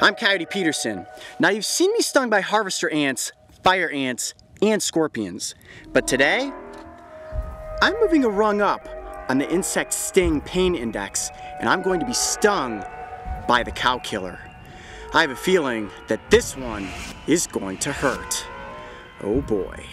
I'm Coyote Peterson. Now, you've seen me stung by harvester ants, fire ants, and scorpions. But today, I'm moving a rung up on the insect sting pain index, and I'm going to be stung by the cow killer. I have a feeling that this one is going to hurt. Oh boy.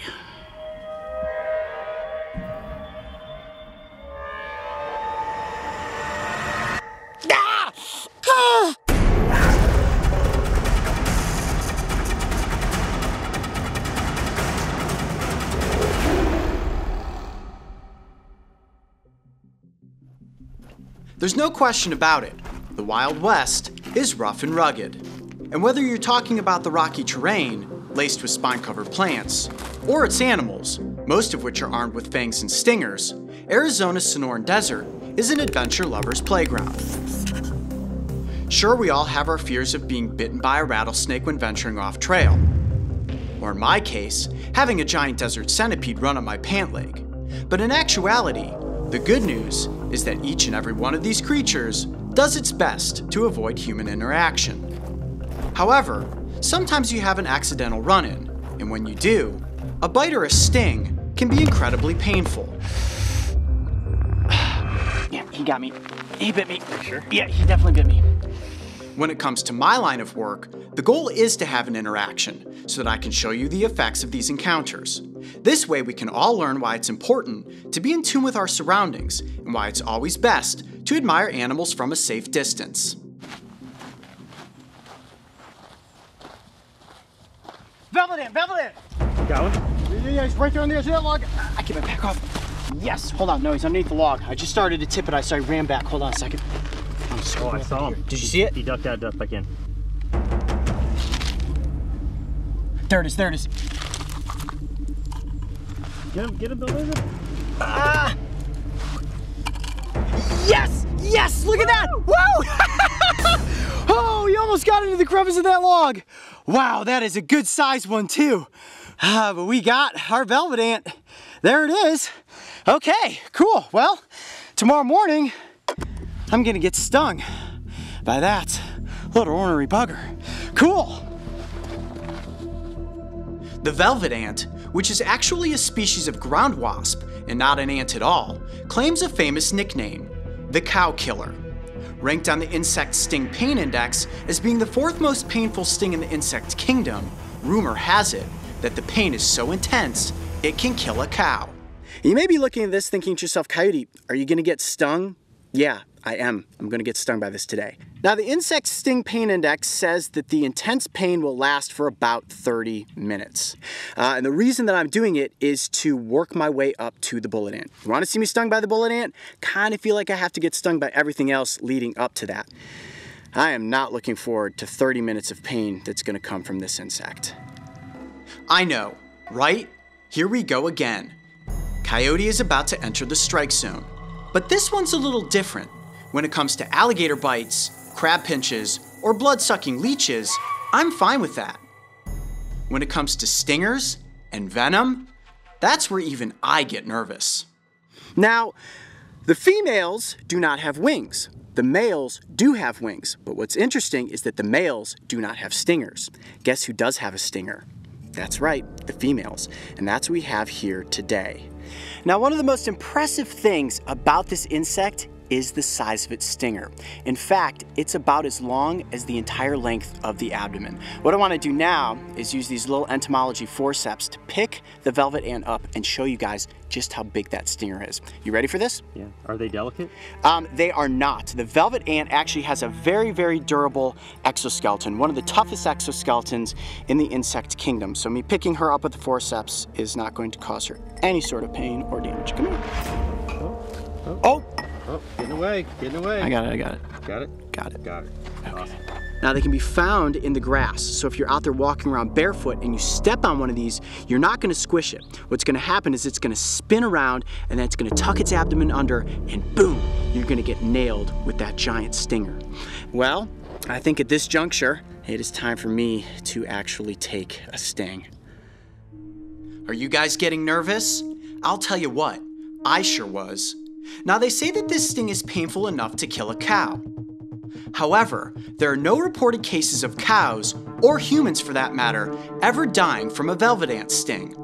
There's no question about it. The Wild West is rough and rugged. And whether you're talking about the rocky terrain, laced with spine covered plants, or its animals, most of which are armed with fangs and stingers, Arizona's Sonoran Desert is an adventure lover's playground. Sure, we all have our fears of being bitten by a rattlesnake when venturing off trail. Or in my case, having a giant desert centipede run up my pant leg. But in actuality, the good news is that each and every one of these creatures does its best to avoid human interaction. However, sometimes you have an accidental run in, and when you do, a bite or a sting can be incredibly painful. yeah, he got me. He bit me. sure? Yeah, he definitely bit me. When it comes to my line of work, the goal is to have an interaction so that I can show you the effects of these encounters. This way, we can all learn why it's important to be in tune with our surroundings and why it's always best to admire animals from a safe distance. Velvet ant, velvet ant! Got one? Yeah, yeah, he's right there on the edge of that log. I get my back off. Yes, hold on. No, he's underneath the log. I just started to tip it. I so I ran back. Hold on a second. Just Oh, I saw him. Did you see it? He ducked out, ducked back in. There it is. There it is. Get him, get him, Bill. Ah! Yes! Yes! Look at that! Whoa! oh, he almost got into the crevice of that log. Wow, that is a good sized one too. Ah, but we got our velvet ant. There it is. Okay, cool. Well, tomorrow morning, I'm gonna get stung by that little ornery bugger. Cool. The velvet ant, which is actually a species of ground wasp and not an ant at all, claims a famous nickname, the cow killer. Ranked on the insect sting pain index as being the fourth most painful sting in the insect kingdom, rumor has it that the pain is so intense it can kill a cow. You may be looking at this thinking to yourself, Coyote, are you gonna get stung? Yeah, I am. I'm gonna get stung by this today. Now, the insect sting pain index says that the intense pain will last for about 30 minutes. Uh, and the reason that I'm doing it is to work my way up to the bullet ant. You wanna see me stung by the bullet ant? Kind of feel like I have to get stung by everything else leading up to that. I am not looking forward to 30 minutes of pain that's gonna come from this insect. I know, right? Here we go again. Coyote is about to enter the strike zone. But this one's a little different. When it comes to alligator bites, crab pinches, or blood sucking leeches, I'm fine with that. When it comes to stingers and venom, that's where even I get nervous. Now, the females do not have wings. The males do have wings, but what's interesting is that the males do not have stingers. Guess who does have a stinger? That's right, the females. And that's what we have here today. Now, one of the most impressive things about this insect is the size of its stinger. In fact, it's about as long as the entire length of the abdomen. What I want to do now is use these little entomology forceps to pick the velvet ant up and show you guys just how big that stinger is. You ready for this? Yeah. Are they delicate? Um, they are not. The velvet ant actually has a very, very durable exoskeleton, one of the toughest exoskeletons in the insect kingdom. So me picking her up with the forceps is not going to cause her any sort of pain or damage. Come here. Oh, Oh, Oh, getting away, getting away. I got it, I got it, Got it? got it. Got it. Awesome. Now they can be found in the grass. So if you're out there walking around barefoot and you step on one of these, you're not gonna squish it. What's gonna happen is it's gonna spin around and then it's gonna tuck its abdomen under and boom, you're gonna get nailed with that giant stinger. Well, I think at this juncture, it is time for me to actually take a sting. Are you guys getting nervous? I'll tell you what, I sure was. Now, they say that this sting is painful enough to kill a cow. However, there are no reported cases of cows, or humans for that matter, ever dying from a velvet ant sting.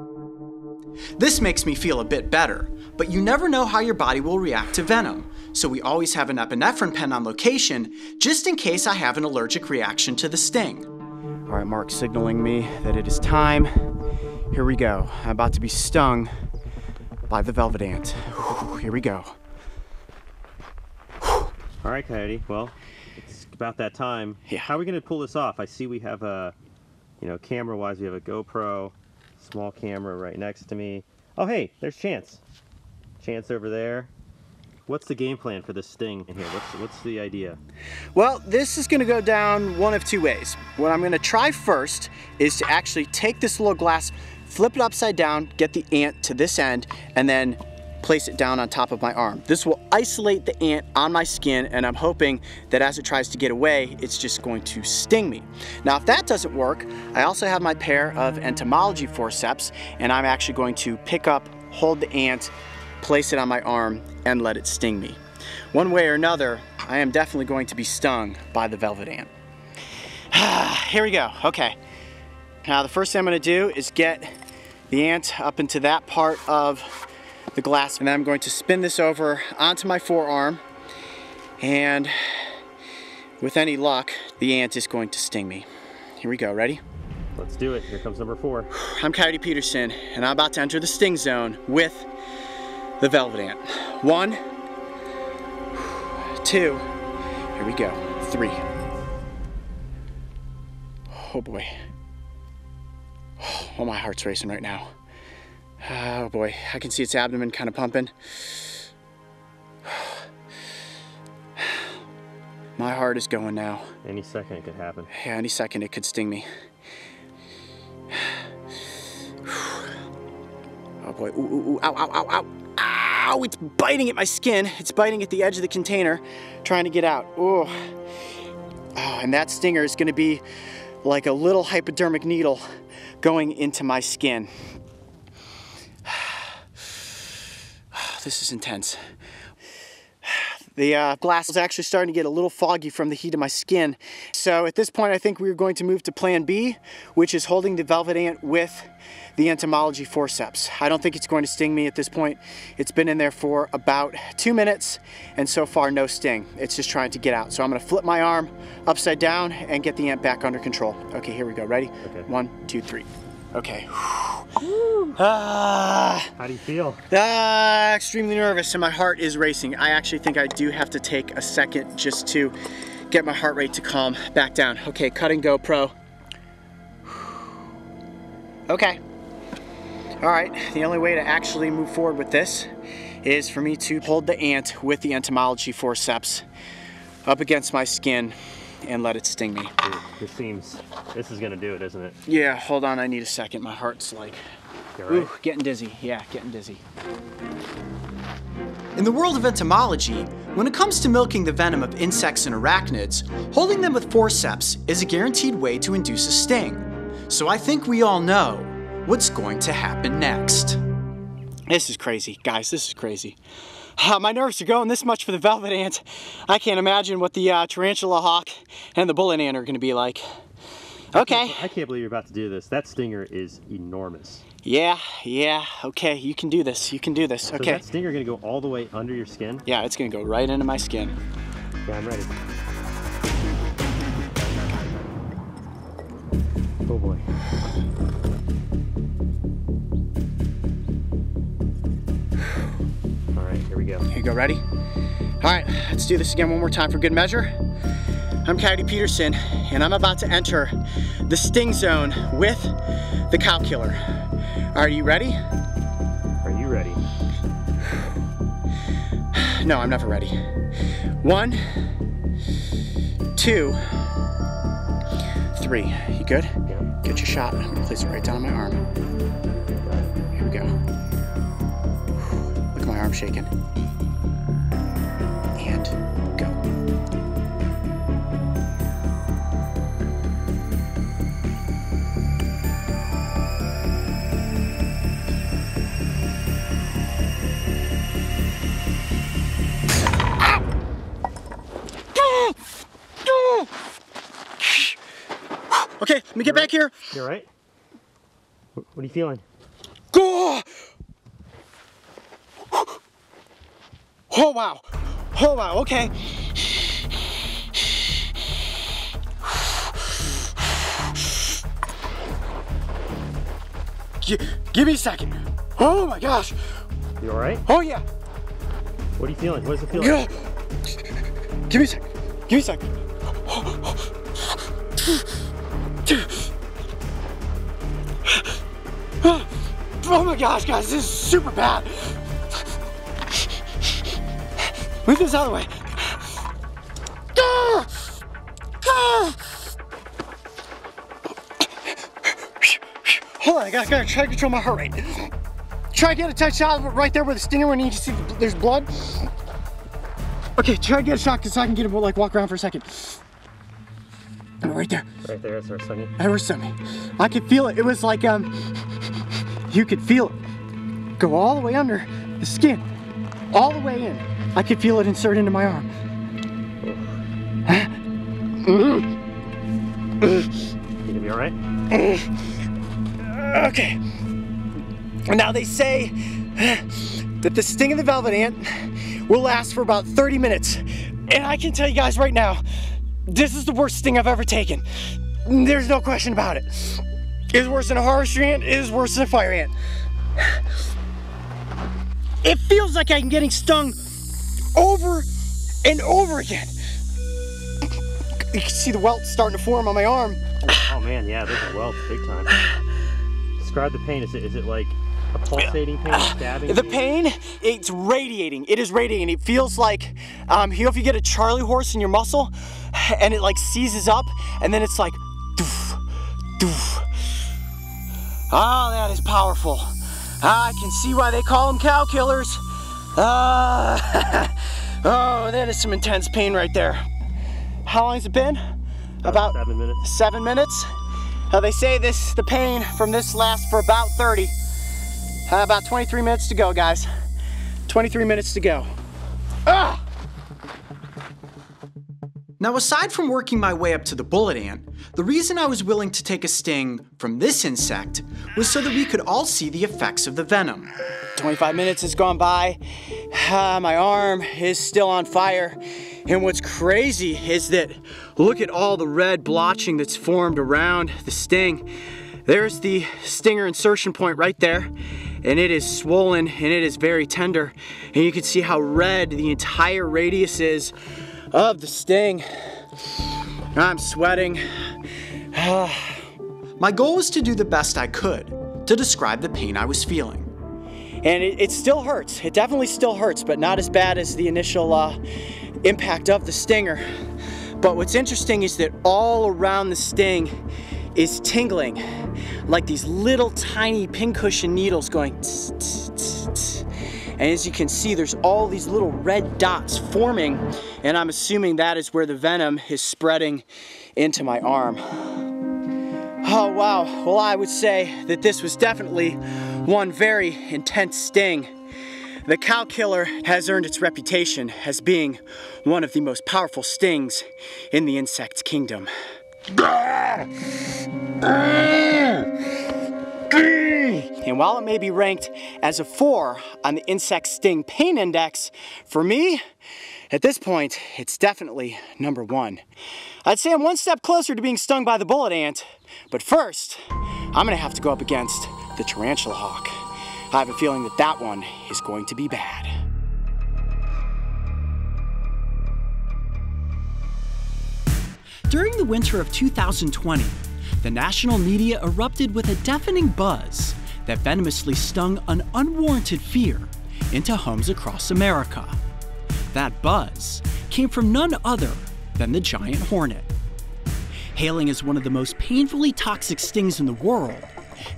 This makes me feel a bit better, but you never know how your body will react to venom, so we always have an epinephrine pen on location just in case I have an allergic reaction to the sting. All right, Mark signaling me that it is time. Here we go. I'm about to be stung by the velvet ant. Whew, Here we go. All right, Coyote. Well, it's about that time. Yeah. How are we going to pull this off? I see we have a, you know, camera-wise, we have a GoPro, small camera right next to me. Oh, hey, there's Chance. Chance over there. What's the game plan for this sting in here? What's what's the idea? Well, this is gonna go down one of two ways. What I'm gonna try first is to actually take this little glass, flip it upside down, get the ant to this end, and then place it down on top of my arm. This will isolate the ant on my skin, and I'm hoping that as it tries to get away, it's just going to sting me. Now, if that doesn't work, I also have my pair of entomology forceps, and I'm actually going to pick up, hold the ant, place it on my arm, and let it sting me. One way or another, I am definitely going to be stung by the velvet ant. Here we go, okay. Now the first thing I'm gonna do is get the ant up into that part of the glass and I'm going to spin this over onto my forearm and with any luck, the ant is going to sting me. Here we go, ready? Let's do it. Here comes number four. I'm Coyote Peterson, and I'm about to enter the sting zone with the velvet ant. One, two, here we go, three. Oh boy. Oh, my heart's racing right now. Oh boy, I can see its abdomen kind of pumping. My heart is going now. Any second it could happen. Yeah, any second it could sting me. Oh boy, ooh, ooh, ooh, ow, ow, ow, ow. Ow, it's biting at my skin. It's biting at the edge of the container, trying to get out. Oh. Oh, and that stinger is gonna be like a little hypodermic needle going into my skin. This is intense. The uh, glass is actually starting to get a little foggy from the heat of my skin. So at this point, I think we're going to move to plan B, which is holding the velvet ant with the entomology forceps. I don't think it's going to sting me at this point. It's been in there for about two minutes, and so far no sting. It's just trying to get out. So I'm gonna flip my arm upside down and get the ant back under control. Okay, here we go. Ready? Okay. One, two, three. Okay. Ah. How do you feel? Ah, extremely nervous and my heart is racing. I actually think I do have to take a second just to get my heart rate to calm back down. Okay, cutting GoPro. Okay. All right, the only way to actually move forward with this is for me to hold the ant with the entomology forceps up against my skin and let it sting me. Dude, this seems, this is gonna do it, isn't it? Yeah, hold on, I need a second. My heart's like right? Ooh, getting dizzy. Yeah, getting dizzy. In the world of entomology, when it comes to milking the venom of insects and arachnids, holding them with forceps is a guaranteed way to induce a sting. So I think we all know what's going to happen next. This is crazy, guys. This is crazy. Uh, my nerves are going this much for the velvet ant. I can't imagine what the uh, tarantula hawk and the bullet ant are going to be like. Okay. I can't believe you're about to do this. That stinger is enormous. Yeah, yeah. Okay, you can do this. You can do this. So is Okay. that stinger gonna go all the way under your skin? Yeah, it's gonna go right into my skin. Yeah, I'm ready. Oh boy. You go, ready? All right, let's do this again one more time for good measure. I'm Coyote Peterson, and I'm about to enter the sting zone with the cow killer. Are you ready? Are you ready? No, I'm never ready. One, two, three. You good? Yeah. Get your shot. I'm gonna place it right down on my arm. Here we go. Look at my arm shaking. Okay, let me get back here. You all right? What are you feeling? Go! Oh wow. Oh wow, okay. G give me a second. Oh my gosh. You all right? Oh yeah. What are you feeling? What is it feel Yeah. Give me a second. Give me a second. Oh my gosh, guys, this is super bad. Move this out of the way. Hold on, I gotta, gotta try to control my heart rate. Try to get a tight shot right there where the stinger when you see the, there's blood. Okay, try to get a shot because I can get him like walk around for a second. Right there. Right there, that's our sunny. Ever so me. I could feel it. It was like um you could feel it. Go all the way under the skin. All the way in. I could feel it insert into my arm. You gonna be all right? Okay. Now they say that the sting of the velvet ant will last for about 30 minutes. And I can tell you guys right now, this is the worst sting I've ever taken. There's no question about it. It is worse than a harvester ant, it is worse than a fire ant. It feels like I'm getting stung over and over again. You can see the welt starting to form on my arm. Oh man, yeah, those a welt big time. Describe the pain. Is it is it like a pulsating pain, stabbing? The pain? pain, it's radiating. It is radiating. It feels like, um, you know, if you get a Charlie horse in your muscle and it like seizes up and then it's like, doof, doof. Ah, that is powerful. I can see why they call them cow killers. Ah, oh, that is some intense pain right there. How long has it been? About seven minutes. seven minutes. Uh, they say this, the pain from this lasts for about 30. Uh, about 23 minutes to go, guys. 23 minutes to go. Ah! Now, aside from working my way up to the bullet ant, the reason I was willing to take a sting from this insect was so that we could all see the effects of the venom. 25 minutes has gone by. Ah, my arm is still on fire. And what's crazy is that look at all the red blotching that's formed around the sting. There's the stinger insertion point right there. And it is swollen and it is very tender. And you can see how red the entire radius is of the sting. I'm sweating. My goal was to do the best I could to describe the pain I was feeling. and it, it still hurts. It definitely still hurts, but not as bad as the initial uh, impact of the stinger. But what's interesting is that all around the sting is tingling, like these little tiny pincushion needles going. tss, tss, tss, tss. And as you can see, there's all these little red dots forming, and I'm assuming that is where the venom is spreading into my arm. Oh, wow. Well, I would say that this was definitely one very intense sting. The cow killer has earned its reputation as being one of the most powerful stings in the insect kingdom. And while it may be ranked as a four on the insect sting pain index, for me, at this point, it's definitely number one. I'd say I'm one step closer to being stung by the bullet ant, but first, I'm gonna have to go up against the tarantula hawk. I have a feeling that that one is going to be bad. During the winter of 2020, the national media erupted with a deafening buzz that venomously stung an unwarranted fear into homes across America. That buzz came from none other than the giant hornet. Hailing as one of the most painfully toxic stings in the world,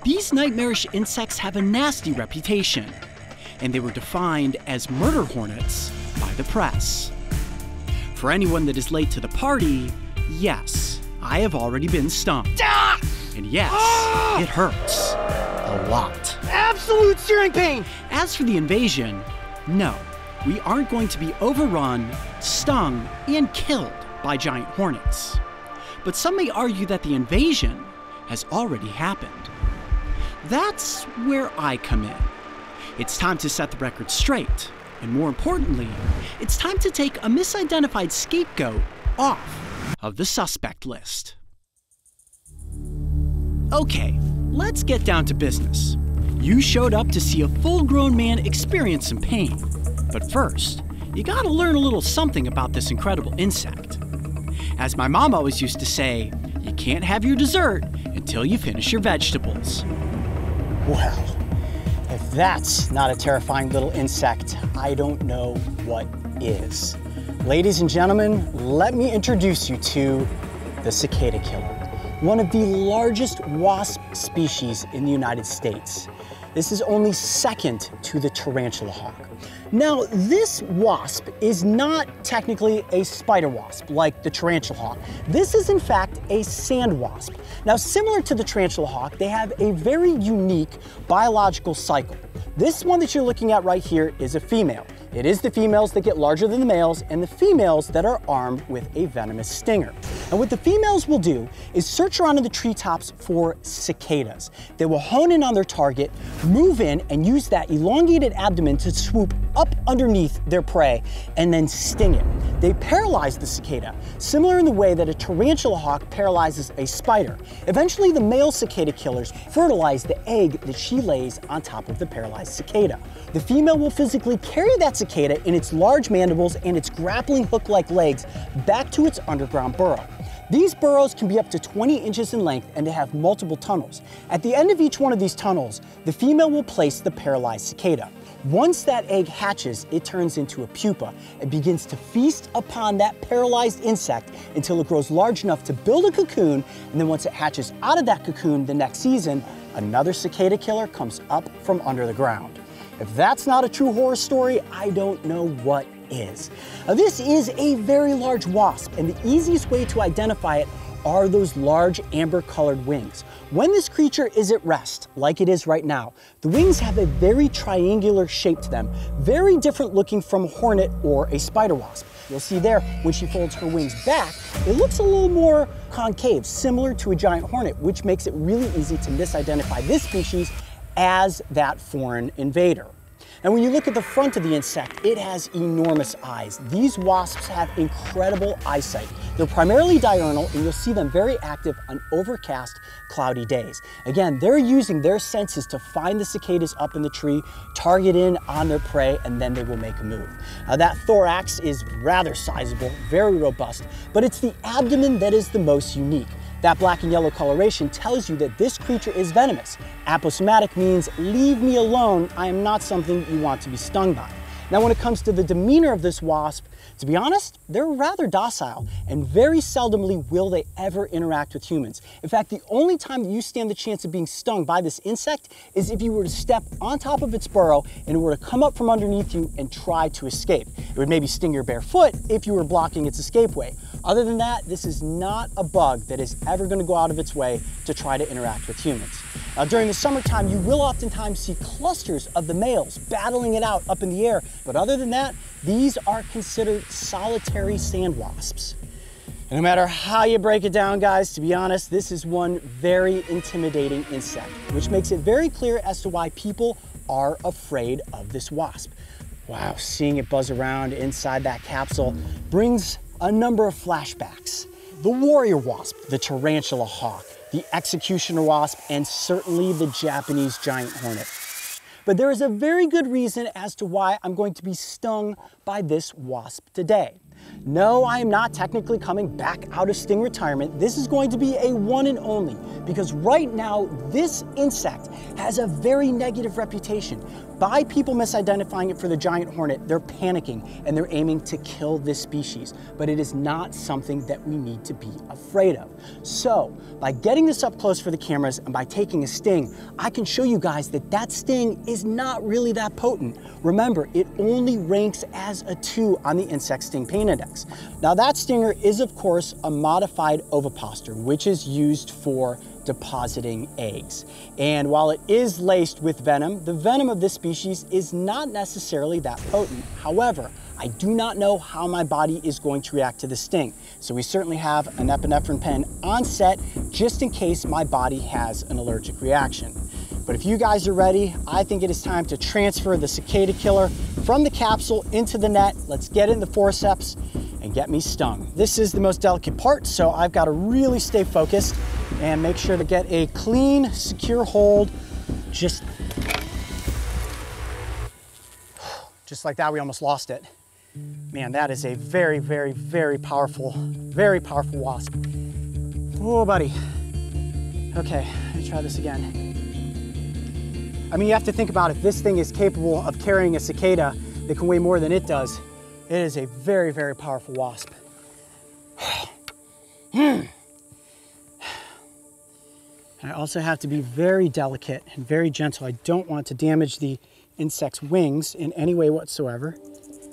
these nightmarish insects have a nasty reputation, and they were defined as murder hornets by the press. For anyone that is late to the party, yes, I have already been stung. And yes, it hurts. A lot. Absolute searing pain! As for the invasion, no, we aren't going to be overrun, stung, and killed by giant hornets. but some may argue that the invasion has already happened. That's where I come in. It's time to set the record straight, and more importantly, it's time to take a misidentified scapegoat off of the suspect list. Okay, let's get down to business. You showed up to see a full grown man experience some pain. But first, you gotta learn a little something about this incredible insect. As my mom always used to say, you can't have your dessert until you finish your vegetables. Well, if that's not a terrifying little insect, I don't know what is. Ladies and gentlemen, let me introduce you to the cicada killer, one of the largest wasp species in the United States. This is only second to the tarantula hawk. Now, this wasp is not technically a spider wasp like the tarantula hawk. This is in fact a sand wasp. Now, similar to the tarantula hawk, they have a very unique biological cycle. This one that you're looking at right here is a female. It is the females that get larger than the males and the females that are armed with a venomous stinger. And what the females will do is search around in the treetops for cicadas. They will hone in on their target, move in, and use that elongated abdomen to swoop up underneath their prey and then sting it. They paralyze the cicada, similar in the way that a tarantula hawk paralyzes a spider. Eventually, the male cicada killers fertilize the egg that she lays on top of the paralyzed cicada. The female will physically carry that cicada in its large mandibles and its grappling hook-like legs back to its underground burrow. These burrows can be up to 20 inches in length and they have multiple tunnels. At the end of each one of these tunnels, the female will place the paralyzed cicada. Once that egg hatches, it turns into a pupa and begins to feast upon that paralyzed insect until it grows large enough to build a cocoon. And then once it hatches out of that cocoon the next season, another cicada killer comes up from under the ground. If that's not a true horror story, I don't know what is. Now, this is a very large wasp, and the easiest way to identify it are those large amber colored wings. When this creature is at rest, like it is right now, the wings have a very triangular shape to them, very different looking from a hornet or a spider wasp. You'll see there, when she folds her wings back, it looks a little more concave, similar to a giant hornet, which makes it really easy to misidentify this species as that foreign invader. And when you look at the front of the insect, it has enormous eyes. These wasps have incredible eyesight. They're primarily diurnal, and you'll see them very active on overcast, cloudy days. Again, they're using their senses to find the cicadas up in the tree, target in on their prey, and then they will make a move. Now, that thorax is rather sizable, very robust, but it's the abdomen that is the most unique. That black and yellow coloration tells you that this creature is venomous. Aposematic means leave me alone, I am not something you want to be stung by. Now when it comes to the demeanor of this wasp, to be honest, they're rather docile and very seldomly will they ever interact with humans. In fact, the only time that you stand the chance of being stung by this insect is if you were to step on top of its burrow and it were to come up from underneath you and try to escape. It would maybe sting your bare foot if you were blocking its escape way. Other than that, this is not a bug that is ever going to go out of its way to try to interact with humans. Now, during the summertime, you will oftentimes see clusters of the males battling it out up in the air, but other than that, these are considered solitary sand wasps. And no matter how you break it down, guys, to be honest, this is one very intimidating insect, which makes it very clear as to why people are afraid of this wasp. Wow, seeing it buzz around inside that capsule brings a number of flashbacks. The warrior wasp, the tarantula hawk, the executioner wasp, and certainly the Japanese giant hornet. But there is a very good reason as to why I'm going to be stung by this wasp today. No, I am not technically coming back out of sting retirement. This is going to be a one and only because right now this insect has a very negative reputation. By people misidentifying it for the giant hornet, they're panicking and they're aiming to kill this species. But it is not something that we need to be afraid of. So by getting this up close for the cameras and by taking a sting, I can show you guys that that sting is not really that potent. Remember, it only ranks as a two on the insect sting pain index. Now that stinger is of course a modified ovipositor, which is used for depositing eggs. And while it is laced with venom, the venom of this species is not necessarily that potent. However, I do not know how my body is going to react to the sting. So we certainly have an epinephrine pen on set just in case my body has an allergic reaction. But if you guys are ready, I think it is time to transfer the cicada killer from the capsule into the net. Let's get in the forceps and get me stung. This is the most delicate part, so I've got to really stay focused and make sure to get a clean, secure hold. Just, just like that, we almost lost it. Man, that is a very, very, very powerful, very powerful wasp. Oh, buddy. Okay, let me try this again. I mean, you have to think about it. This thing is capable of carrying a cicada that can weigh more than it does. It is a very, very powerful wasp. Hmm. I also have to be very delicate and very gentle. I don't want to damage the insect's wings in any way whatsoever.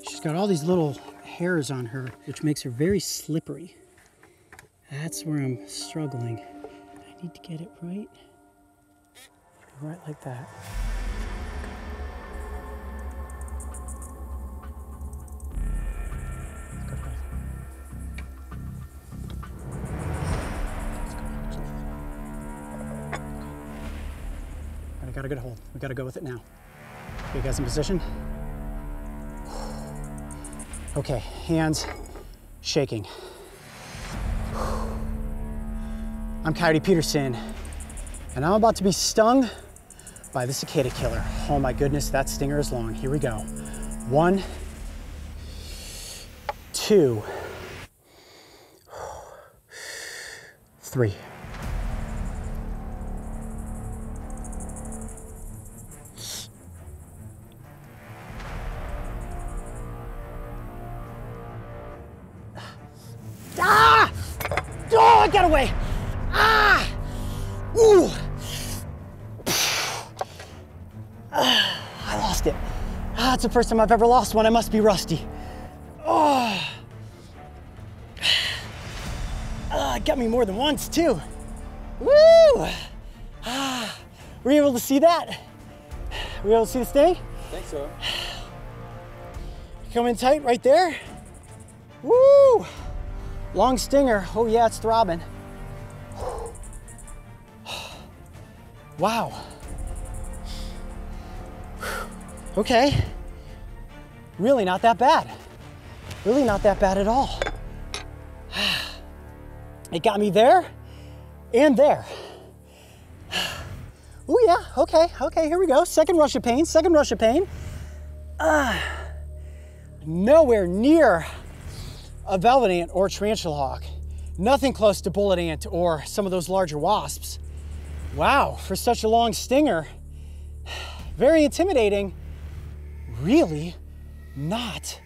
She's got all these little hairs on her, which makes her very slippery. That's where I'm struggling. I need to get it right. Right like that. I got a good hold. We gotta go with it now. You guys in position? Okay, hands shaking. I'm Coyote Peterson, and I'm about to be stung by the cicada killer. Oh my goodness, that stinger is long. Here we go. One, two, three. It's the first time I've ever lost one. I must be rusty. Oh! It got me more than once, too. Woo! Ah, were you able to see that? Were you able to see the sting? I think so. Come in tight right there. Woo! Long stinger. Oh yeah, it's throbbing. Wow. Okay. Really not that bad. Really not that bad at all. It got me there and there. Oh yeah, okay, okay, here we go. Second rush of pain, second rush of pain. Ah, nowhere near a velvet ant or tarantula hawk. Nothing close to bullet ant or some of those larger wasps. Wow, for such a long stinger, very intimidating. Really not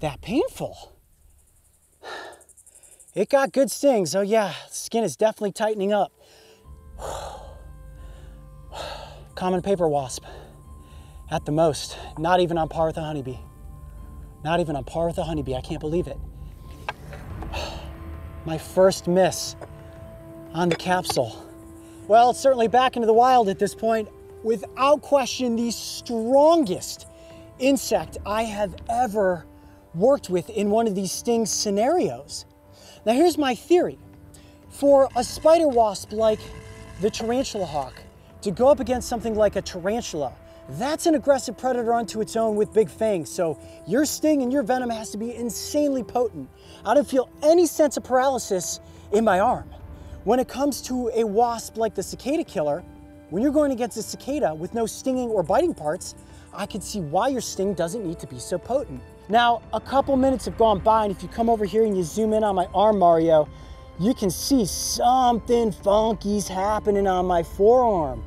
that painful. It got good stings. Oh yeah, skin is definitely tightening up. Common paper wasp, at the most. Not even on par with a honeybee. Not even on par with a honeybee. I can't believe it. My first miss on the capsule. Well, it's certainly back into the wild at this point. Without question, the strongest insect I have ever worked with in one of these sting scenarios. Now, here's my theory. For a spider wasp like the tarantula hawk to go up against something like a tarantula, that's an aggressive predator unto its own with big fangs. So your sting and your venom has to be insanely potent. I don't feel any sense of paralysis in my arm. When it comes to a wasp like the cicada killer, when you're going against a cicada with no stinging or biting parts, I can see why your sting doesn't need to be so potent. Now, a couple minutes have gone by, and if you come over here and you zoom in on my arm, Mario, you can see something funky's happening on my forearm.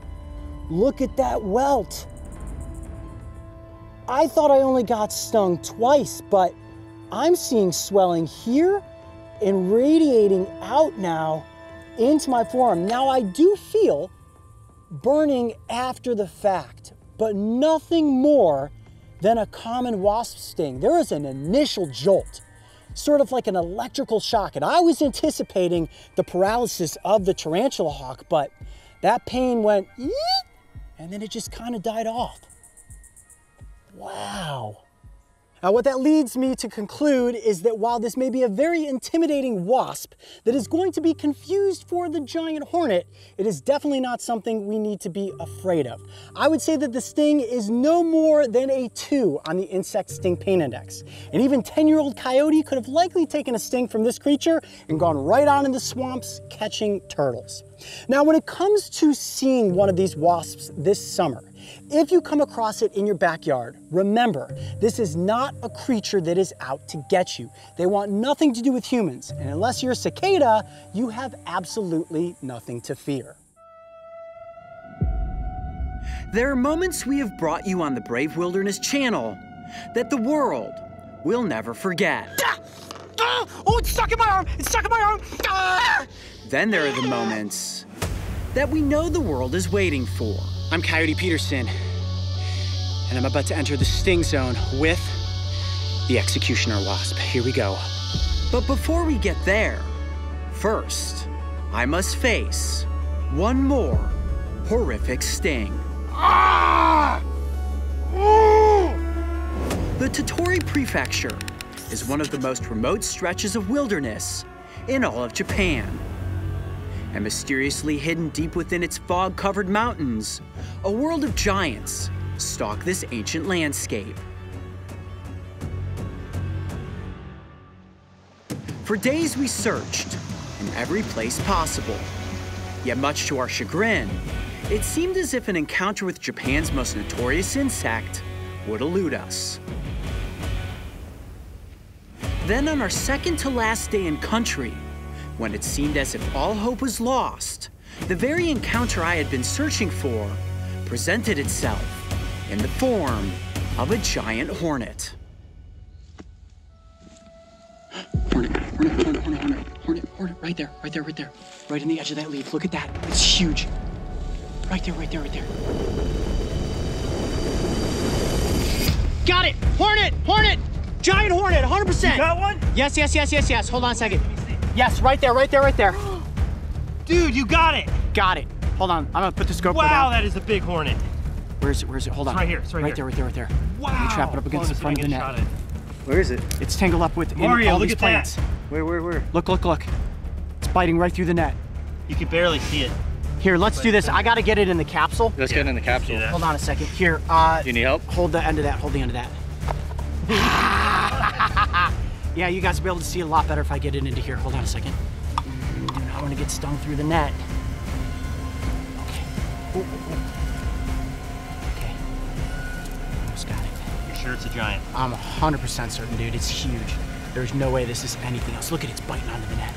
Look at that welt. I thought I only got stung twice, but I'm seeing swelling here and radiating out now into my forearm. Now I do feel burning after the fact, but nothing more than a common wasp sting. There is an initial jolt sort of like an electrical shock. And I was anticipating the paralysis of the tarantula hawk, but that pain went, and then it just kind of died off. Wow. Now, what that leads me to conclude is that while this may be a very intimidating wasp that is going to be confused for the giant hornet, it is definitely not something we need to be afraid of. I would say that the sting is no more than a two on the insect sting pain index. And even 10-year-old coyote could have likely taken a sting from this creature and gone right on in the swamps catching turtles. Now, when it comes to seeing one of these wasps this summer, if you come across it in your backyard, remember, this is not a creature that is out to get you. They want nothing to do with humans, and unless you're a cicada, you have absolutely nothing to fear. There are moments we have brought you on the Brave Wilderness channel that the world will never forget. Ah! Ah! Oh, it's stuck in my arm! It's stuck in my arm! Ah! Then there are the moments that we know the world is waiting for. I'm Coyote Peterson, and I'm about to enter the sting zone with the Executioner Wasp. Here we go. But before we get there, first, I must face one more horrific sting. Ah! The Tottori Prefecture is one of the most remote stretches of wilderness in all of Japan and mysteriously hidden deep within its fog covered mountains, a world of giants stalk this ancient landscape. For days we searched in every place possible. Yet, much to our chagrin, it seemed as if an encounter with Japan's most notorious insect would elude us. Then, on our second to last day in country, when it seemed as if all hope was lost, the very encounter I had been searching for presented itself in the form of a giant hornet. Hornet, hornet, hornet, hornet, hornet, hornet, hornet, right there, right there, right there. Right in the edge of that leaf. Look at that. It's huge. Right there, right there, right there. Got it! Hornet! Hornet! Giant hornet, 100%! You got one? Yes, yes, yes, yes, yes. Hold on a second. Yes, right there, right there, right there. Dude, you got it! Got it. Hold on, I'm gonna put the scope Wow, down. that is a big hornet. Where is it? Where is it? Hold on. right here, it's right here. there, right there, right there. Wow. Let me trap it up against the front of the net. get a shot Where is it? It's tangled up with in Mario, all look these at plants. that. Where, where, where? Look, look, look. It's biting right through the net. You can barely see it. Here, let's do this. I gotta get it in the capsule. Let's get it in the capsule. Hold on a second. Here, uh, Do you need help? hold the end of that. Hold the end of that. yeah, you guys will be able to see a lot better if I get it into here. Hold on a second. Do not want to get stung through the net. Okay. Ooh, ooh, ooh. Okay. Almost got it. You're sure it's a giant? I'm 100% certain, dude. It's huge. There's no way this is anything else. Look at it, it's biting onto the net.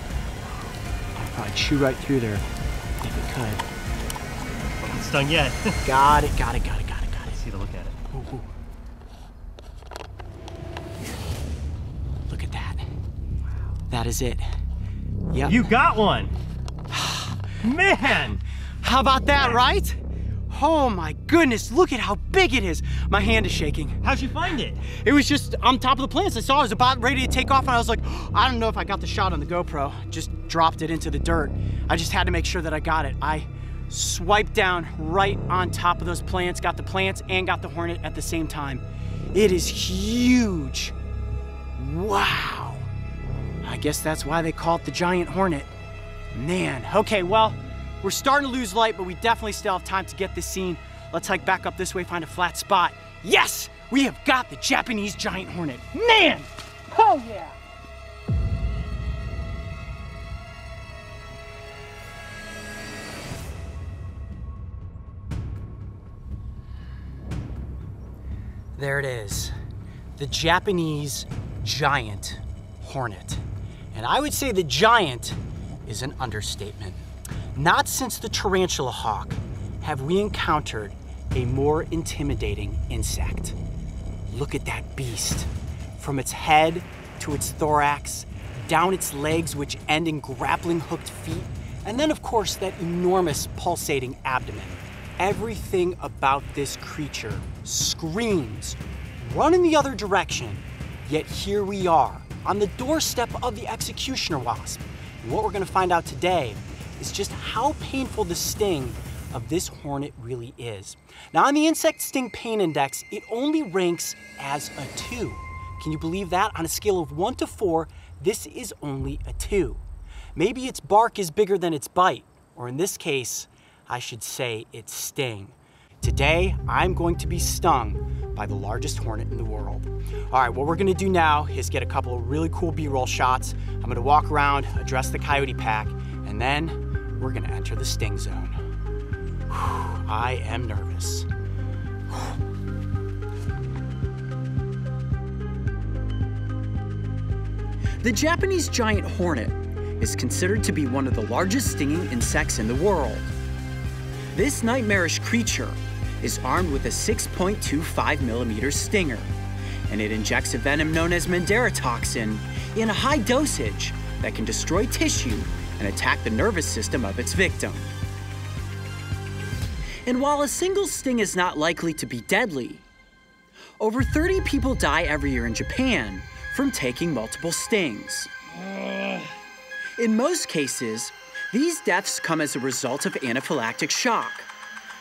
I'd probably chew right through there if it could. Hasn't stung yet. Got it, got it, got it, got it, got it. see to look at it. Ooh, ooh. Look at that. That is it. Yep. You got one! Man! How about that, right? Oh my goodness, look at how big it is. My hand is shaking. How'd you find it? It was just on top of the plants. I saw it was about ready to take off, and I was like, I don't know if I got the shot on the GoPro. Just dropped it into the dirt. I just had to make sure that I got it. I swiped down right on top of those plants, got the plants and got the hornet at the same time. It is huge. Wow. I guess that's why they call it the giant hornet. Man, okay, well, we're starting to lose light, but we definitely still have time to get this scene. Let's hike back up this way, find a flat spot. Yes, we have got the Japanese giant hornet. Man! Oh yeah! There it is. The Japanese giant hornet. And I would say the giant is an understatement. Not since the tarantula hawk have we encountered a more intimidating insect. Look at that beast. From its head to its thorax, down its legs, which end in grappling hooked feet, and then, of course, that enormous pulsating abdomen. Everything about this creature screams, run in the other direction, yet here we are, on the doorstep of the executioner wasp. And what we're gonna find out today is just how painful the sting of this hornet really is. Now on the insect sting pain index, it only ranks as a two. Can you believe that? On a scale of one to four, this is only a two. Maybe its bark is bigger than its bite, or in this case, I should say its sting. Today, I'm going to be stung by the largest hornet in the world. All right, what we're gonna do now is get a couple of really cool B-roll shots. I'm gonna walk around, address the coyote pack, and then we're gonna enter the sting zone. Whew, I am nervous. The Japanese giant hornet is considered to be one of the largest stinging insects in the world. This nightmarish creature is armed with a 6.25 millimeter stinger, and it injects a venom known as mandaratoxin in a high dosage that can destroy tissue and attack the nervous system of its victim. And while a single sting is not likely to be deadly, over 30 people die every year in Japan from taking multiple stings. In most cases, these deaths come as a result of anaphylactic shock.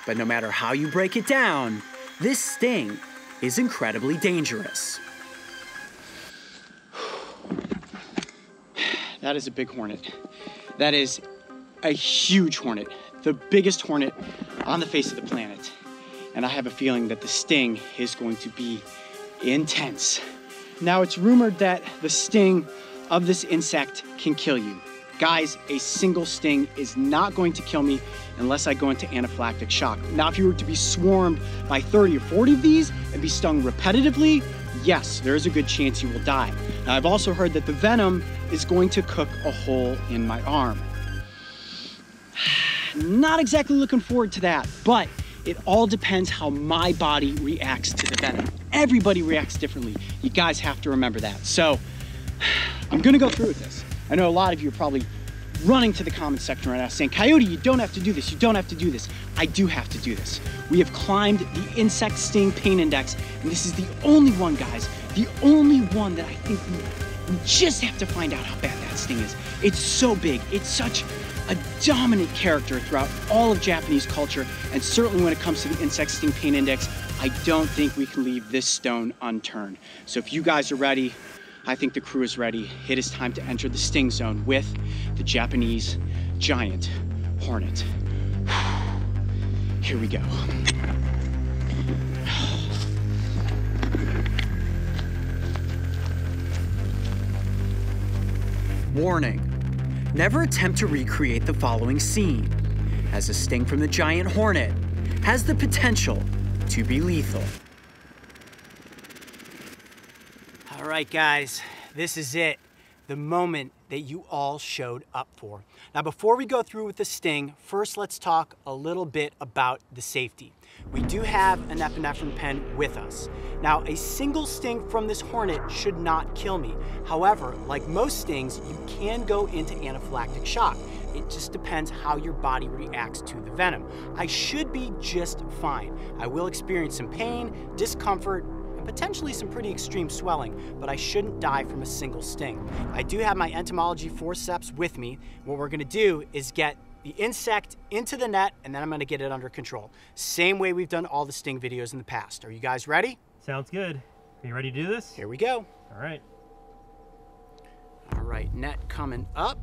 But no matter how you break it down, this sting is incredibly dangerous. That is a big hornet. That is a huge hornet, the biggest hornet on the face of the planet. And I have a feeling that the sting is going to be intense. Now, it's rumored that the sting of this insect can kill you. Guys, a single sting is not going to kill me unless I go into anaphylactic shock. Now, if you were to be swarmed by 30 or 40 of these and be stung repetitively, yes, there is a good chance you will die. Now, I've also heard that the venom is going to cook a hole in my arm. Not exactly looking forward to that, but it all depends how my body reacts to the venom. Everybody reacts differently. You guys have to remember that. So, I'm gonna go through with this. I know a lot of you are probably running to the comment section right now saying, Coyote, you don't have to do this. You don't have to do this. I do have to do this. We have climbed the insect sting pain index, and this is the only one, guys, the only one that I think we, we just have to find out how bad that sting is. It's so big. It's such a dominant character throughout all of Japanese culture, and certainly when it comes to the insect sting pain index, I don't think we can leave this stone unturned. So if you guys are ready, I think the crew is ready. It is time to enter the sting zone with the Japanese giant hornet. Here we go. Warning Never attempt to recreate the following scene, as a sting from the giant hornet has the potential to be lethal. All right, guys, this is it. The moment that you all showed up for. Now, before we go through with the sting, first let's talk a little bit about the safety. We do have an epinephrine pen with us. Now, a single sting from this hornet should not kill me. However, like most stings, you can go into anaphylactic shock. It just depends how your body reacts to the venom. I should be just fine. I will experience some pain, discomfort, potentially some pretty extreme swelling, but I shouldn't die from a single sting. I do have my entomology forceps with me. What we're gonna do is get the insect into the net and then I'm gonna get it under control. Same way we've done all the sting videos in the past. Are you guys ready? Sounds good. Are you ready to do this? Here we go. All right. All right, net coming up.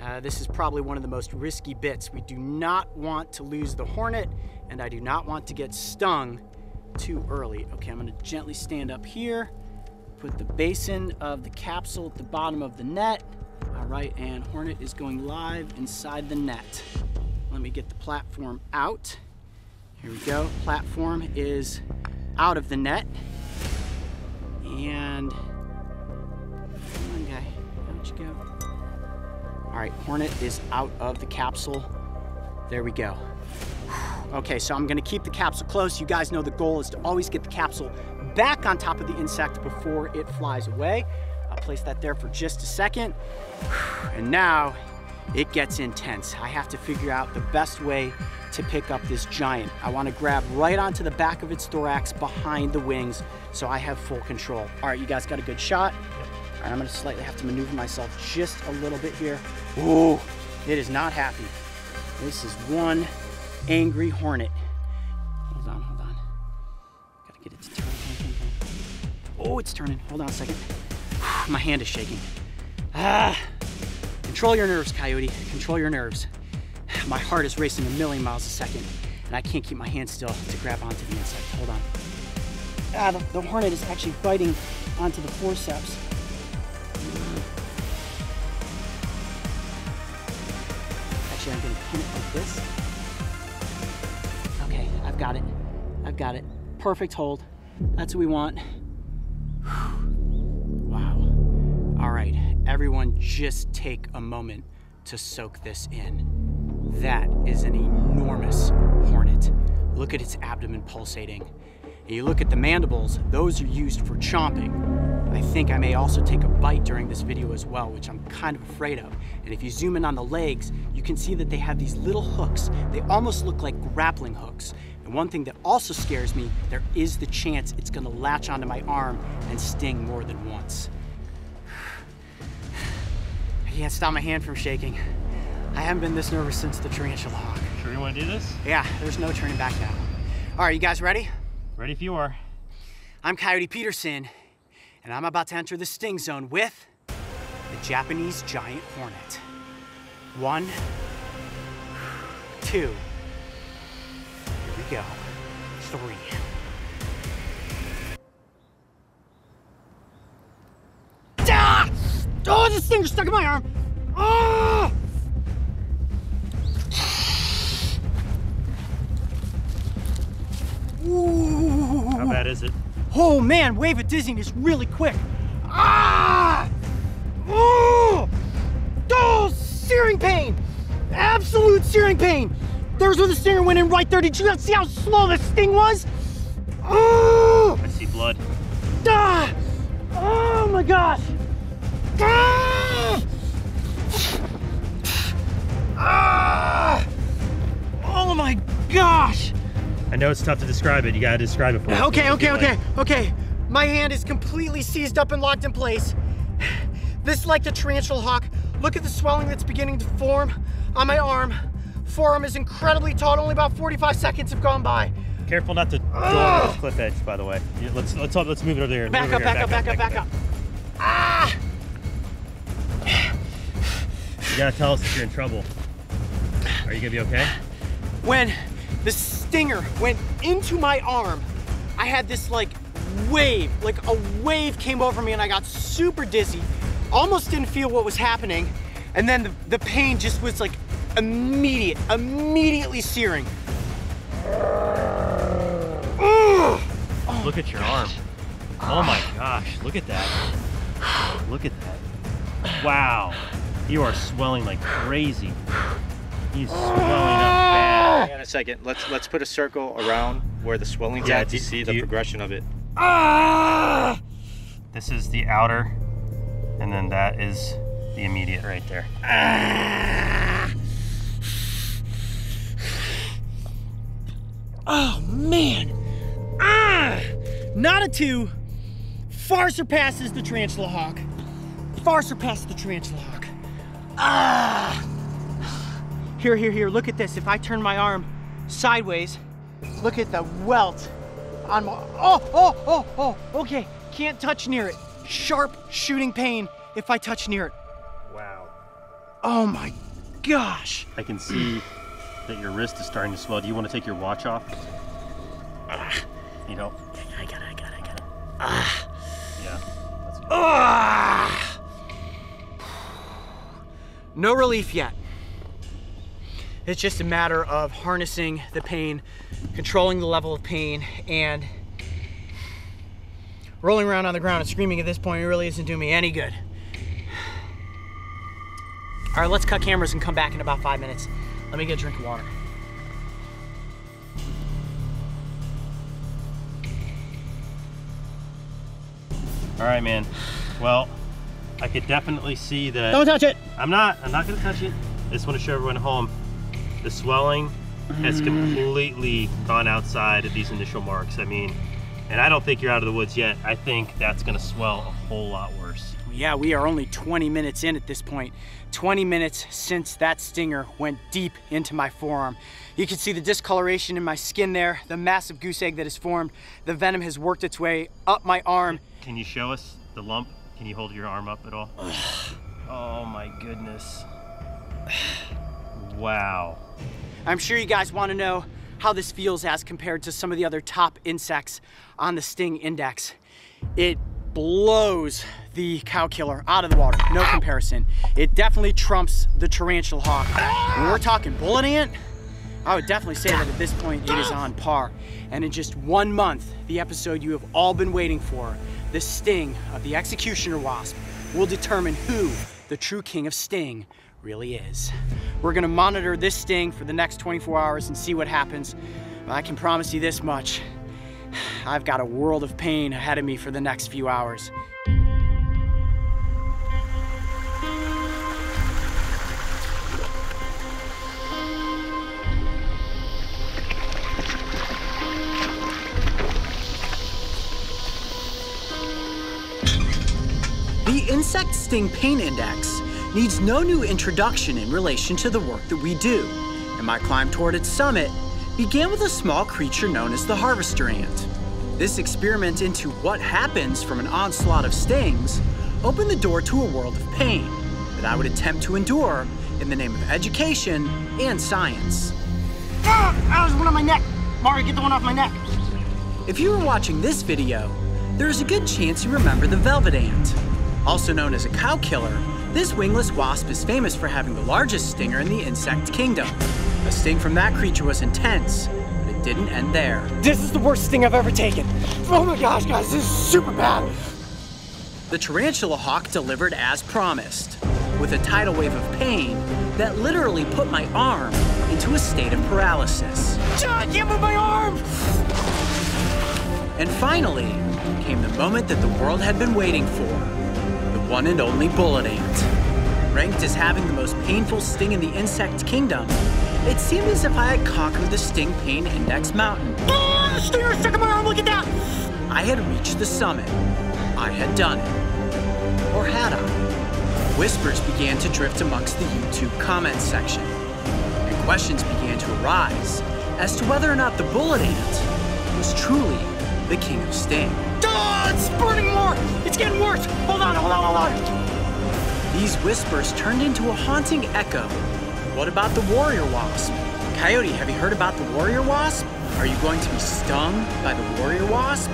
Uh, this is probably one of the most risky bits. We do not want to lose the hornet, and I do not want to get stung too early. Okay, I'm gonna gently stand up here, put the basin of the capsule at the bottom of the net. All right, and hornet is going live inside the net. Let me get the platform out. Here we go. Platform is out of the net. And come on, guy. How'd you go? All right, Hornet is out of the capsule. There we go. Okay, so I'm gonna keep the capsule close. You guys know the goal is to always get the capsule back on top of the insect before it flies away. I'll place that there for just a second. And now it gets intense. I have to figure out the best way to pick up this giant. I wanna grab right onto the back of its thorax behind the wings so I have full control. All right, you guys got a good shot. All right, I'm gonna slightly have to maneuver myself just a little bit here. Ooh, it is not happy. This is one angry hornet. Hold on, hold on. Gotta get it to turn. Oh, it's turning. Hold on a second. My hand is shaking. Ah, control your nerves, Coyote. Control your nerves. My heart is racing a million miles a second, and I can't keep my hand still to grab onto the insect. Hold on. Ah, the, the hornet is actually biting onto the forceps. Actually, I'm gonna pin it like this. Got it. I've got it. Perfect hold. That's what we want. Wow. All right, everyone just take a moment to soak this in. That is an enormous hornet. Look at its abdomen pulsating. And you look at the mandibles, those are used for chomping. I think I may also take a bite during this video as well, which I'm kind of afraid of. And if you zoom in on the legs, you can see that they have these little hooks. They almost look like grappling hooks. And one thing that also scares me, there is the chance it's gonna latch onto my arm and sting more than once. I can't stop my hand from shaking. I haven't been this nervous since the tarantula hawk. Sure you want to do this? Yeah, there's no turning back now. All right, you guys ready? Ready if you are. I'm Coyote Peterson, and I'm about to enter the sting zone with the Japanese giant hornet. One, two, go, three. Ah! Oh, this stinger's stuck in my arm. Oh! Ooh. How bad is it? Oh man, wave of dizziness really quick. Ah! Oh! Oh, searing pain! Absolute searing pain! There's where the stinger went in right there. Did you not see how slow the sting was? Oh! I see blood. Ah! Oh my gosh! Ah! Ah! Oh my gosh! I know it's tough to describe it. You gotta describe it for me. Okay, okay, Like- okay, okay. My hand is completely seized up and locked in place. This is like the tarantula hawk. Look at the swelling that's beginning to form on my arm. Forearm is incredibly taut. Only about 45 seconds have gone by. Careful not to go over this cliff edge, by the way. Let's let's let's move it over there. Back Move up, over back here. up, back up, back up. Ah! You gotta tell us if you're in trouble. Are you gonna be okay? When the stinger went into my arm, I had this like wave, like a wave came over me and I got super dizzy. Almost didn't feel what was happening. And then the, the pain just was like immediate, immediately searing. Look at your arm. Oh my gosh, look at that. Look at that. Wow. You are swelling like crazy. He's swelling up bad. Hang on a second. Let's let's put a circle around where the swelling's Yeah, at to see the you- progression of it. Ah! This is the outer, and then that is the immediate right there. Oh man! Ah! Not a two. Far surpasses the tarantula hawk. Far surpasses the tarantula hawk. Ah! Here, here, here. Look at this. If I turn my arm sideways, look at the welt on my. Oh, oh, oh, oh. Okay. Can't touch near it. Sharp shooting pain if I touch near it. Wow. Oh my gosh. I can see that your wrist is starting to swell. Do you want to take your watch off? Ah. You know? I got it. I got it. I got it. Yeah. That's. Ah! No relief yet. It's just a matter of harnessing the pain, controlling the level of pain, and rolling around on the ground and screaming at this point it really isn't doing me any good. All right, let's cut cameras and come back in about five minutes. Let me get a drink of water. All right, man. Well, I could definitely see that. Don't touch it. I'm not. I'm not gonna touch it. I just want to show everyone at home. The swelling has mm. completely gone outside of these initial marks. I mean, and I don't think you're out of the woods yet. I think that's gonna swell a whole lot worse. Yeah, we are only 20 minutes in at this point. 20 minutes since that stinger went deep into my forearm. You can see the discoloration in my skin there, the massive goose egg that has formed. The venom has worked its way up my arm. Can you show us the lump? Can you hold your arm up at all? oh my goodness. wow. I'm sure you guys want to know how this feels as compared to some of the other top insects on the sting index. It blows the cow killer out of the water, no comparison. It definitely trumps the tarantula hawk. When we're talking bullet ant, I would definitely say that at this point it is on par. And in just one month, the episode you have all been waiting for, the sting of the executioner wasp, will determine who the true king of sting really is. We're gonna monitor this sting for the next 24 hours and see what happens. I can promise you this much. I've got a world of pain ahead of me for the next few hours. The Insect Sting Pain Index needs no new introduction in relation to the work that we do, and my climb toward its summit began with a small creature known as the harvester ant. This experiment into what happens from an onslaught of stings opened the door to a world of pain that I would attempt to endure in the name of education and science. Ah! There's one on my neck! Mario, get the one off my neck! If you were watching this video, there is a good chance you remember the velvet ant. Also known as a cow killer, this wingless wasp is famous for having the largest stinger in the insect kingdom. A sting from that creature was intense, but it didn't end there. This is the worst sting I've ever taken. Oh my gosh, guys, this is super bad. The tarantula hawk delivered as promised, with a tidal wave of pain that literally put my arm into a state of paralysis. I can't move my arm! And finally, came the moment that the world had been waiting for one and only bullet ant. Ranked as having the most painful sting in the insect kingdom, it seemed as if I had conquered the Sting Pain Index mountain. Oh, the stinger's stuck in my arm, look at that! I had reached the summit. I had done it. Or had I? Whispers began to drift amongst the YouTube comments section, and questions began to arise as to whether or not the bullet ant was truly the king of sting. Oh, it's burning more! It's getting worse! Hold on, hold on, hold on! These whispers turned into a haunting echo. What about the warrior wasp? Coyote, have you heard about the warrior wasp? Are you going to be stung by the warrior wasp?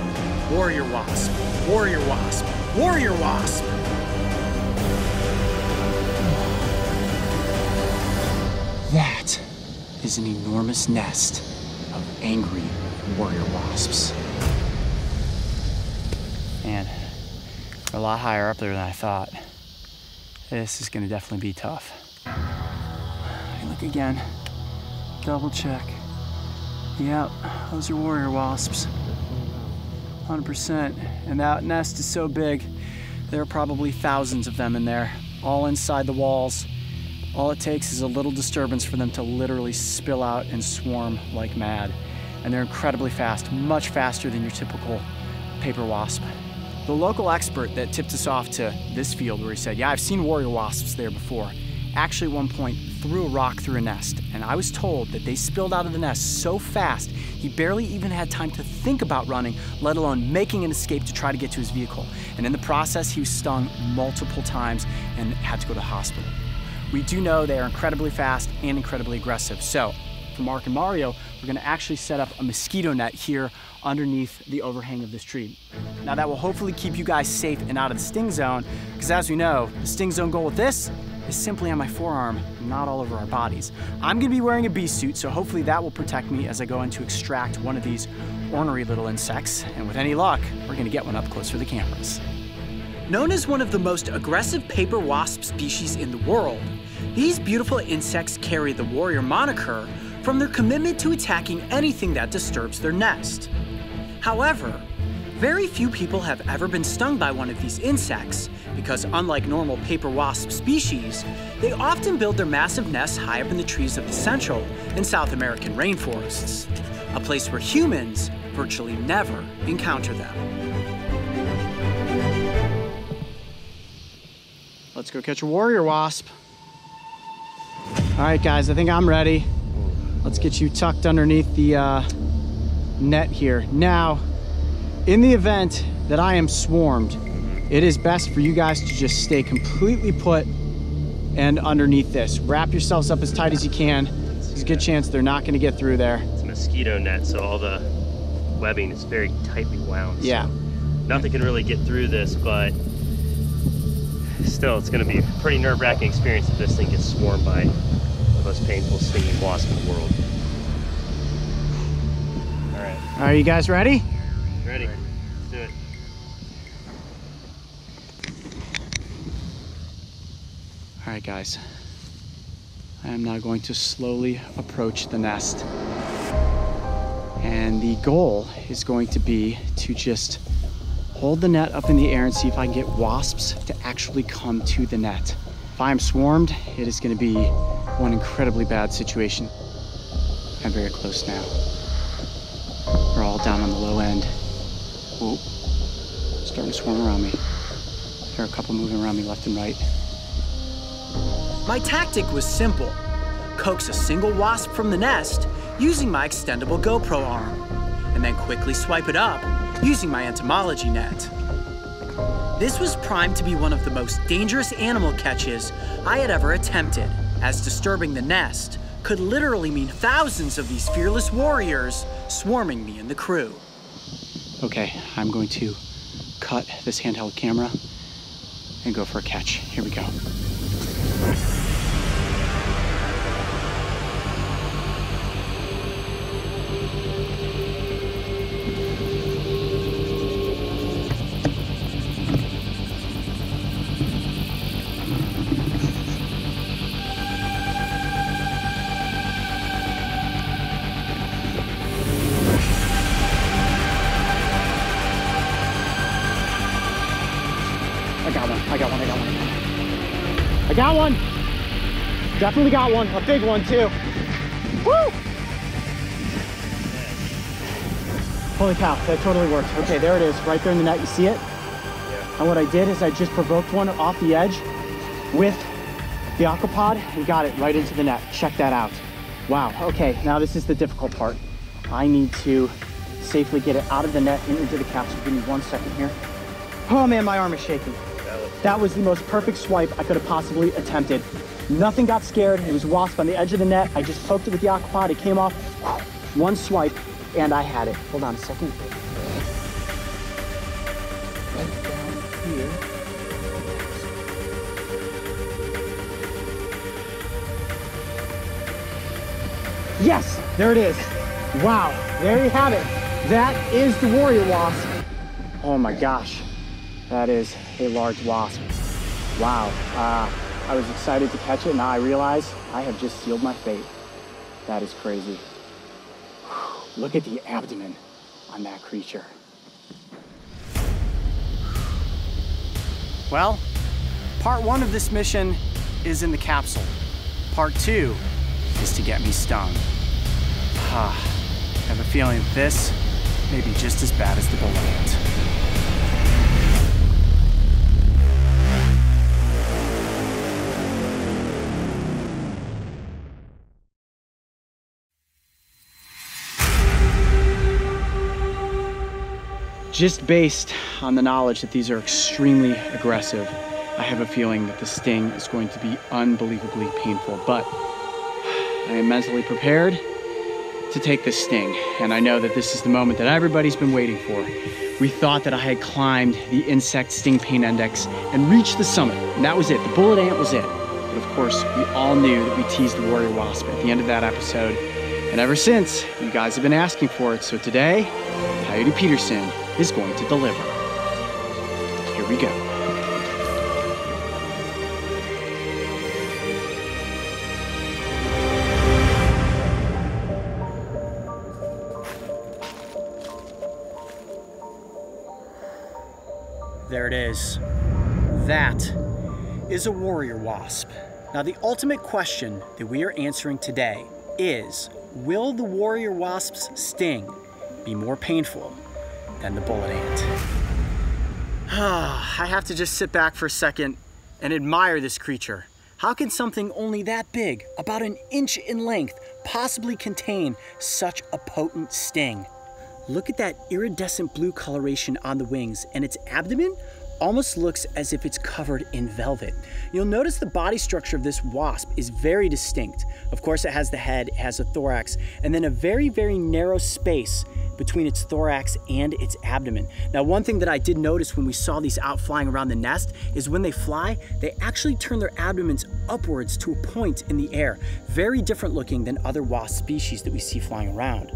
Warrior wasp, warrior wasp, warrior wasp. That is an enormous nest of angry warrior wasps. Man, we're a lot higher up there than I thought. This is gonna definitely be tough. Look again. Double check. Yep, those are warrior wasps. 100%. And that nest is so big, there are probably thousands of them in there, all inside the walls. All it takes is a little disturbance for them to literally spill out and swarm like mad. And they're incredibly fast, much faster than your typical paper wasp. The local expert that tipped us off to this field where he said, yeah, I've seen warrior wasps there before, actually at one point threw a rock through a nest. And I was told that they spilled out of the nest so fast, he barely even had time to think about running, let alone making an escape to try to get to his vehicle. And in the process, he was stung multiple times and had to go to the hospital. We do know they are incredibly fast and incredibly aggressive. So for Mark and Mario, we're gonna actually set up a mosquito net here underneath the overhang of this tree. Now that will hopefully keep you guys safe and out of the sting zone, because as we know, the sting zone goal with this is simply on my forearm, not all over our bodies. I'm gonna be wearing a bee suit, so hopefully that will protect me as I go in to extract one of these ornery little insects, and with any luck, we're gonna get one up close for the cameras. Known as one of the most aggressive paper wasp species in the world, these beautiful insects carry the warrior moniker from their commitment to attacking anything that disturbs their nest. However, very few people have ever been stung by one of these insects because unlike normal paper wasp species, they often build their massive nests high up in the trees of the Central and South American rainforests, a place where humans virtually never encounter them. Let's go catch a warrior wasp. All right, guys, I think I'm ready. Let's get you tucked underneath the uh, net here. Now, in the event that I am swarmed, it is best for you guys to just stay completely put and underneath this. Wrap yourselves up as tight as you can. There's a good chance they're not gonna get through there. It's a mosquito net, so all the webbing is very tightly wound. so Yeah. Nothing can really get through this, but still, it's going to be a pretty nerve-wracking experience if this thing gets swarmed by most painful stinging wasp in the world. All right, Are you guys ready? ready? Let's do it. All right, guys. I am now going to slowly approach the nest. And the goal is going to be to just hold the net up in the air and see if I can get wasps to actually come to the net. If I'm swarmed, it is going to be one incredibly bad situation. I'm very close now. We're all down on the low end. Whoa. Starting to swarm around me. There are a couple moving around me left and right. My tactic was simple coax a single wasp from the nest using my extendable GoPro arm, and then quickly swipe it up using my entomology net. This was primed to be one of the most dangerous animal catches I had ever attempted, as disturbing the nest could literally mean thousands of these fearless warriors swarming me and the crew. Okay, I'm going to cut this handheld camera and go for a catch. Here we go. Definitely got one. A big one too. Woo! Holy cow, that totally worked. Okay, there it is, right there in the net. You see it? And what I did is I just provoked one off the edge with the aquapod and got it right into the net. Check that out. Wow. Okay, now this is the difficult part. I need to safely get it out of the net and into the capsule. Give me one second here. Oh man, my arm is shaking. That was the most perfect swipe I could have possibly attempted. Nothing got scared. It was wasp on the edge of the net. I just poked it with the aquapod. It came off. One swipe, and I had it. Hold on a second. Right down here. Yes, there it is. Wow, there you have it. That is the warrior wasp. Oh my gosh, that is a large wasp. Wow, uh, I was excited to catch it. Now I realize I have just sealed my fate. That is crazy. Look at the abdomen on that creature. Well, part one of this mission is in the capsule. Part two is to get me stung. Ah, I have a feeling this may be just as bad as the bullet Just based on the knowledge that these are extremely aggressive, I have a feeling that the sting is going to be unbelievably painful. But I am mentally prepared to take this sting, and I know that this is the moment that everybody's been waiting for. We thought that I had climbed the insect sting pain index and reached the summit, and that was it. The bullet ant was it. But of course, we all knew that we teased the warrior wasp at the end of that episode. And ever since, you guys have been asking for it. So today, Coyote Peterson is going to deliver. Here we go. There it is. That is a warrior wasp. Now, the ultimate question that we are answering today is Will the warrior wasp's sting be more painful than the bullet ant? I have to just sit back for a second and admire this creature. How can something only that big, about an inch in length, possibly contain such a potent sting? Look at that iridescent blue coloration on the wings, and its abdomen almost looks as if it's covered in velvet. You'll notice the body structure of this wasp is very distinct. Of course, it has the head, it has a thorax, and then a very, very narrow space between its thorax and its abdomen. Now, one thing that I did notice when we saw these out flying around the nest is when they fly, they actually turn their abdomens upwards to a point in the air. Very different looking than other wasp species that we see flying around.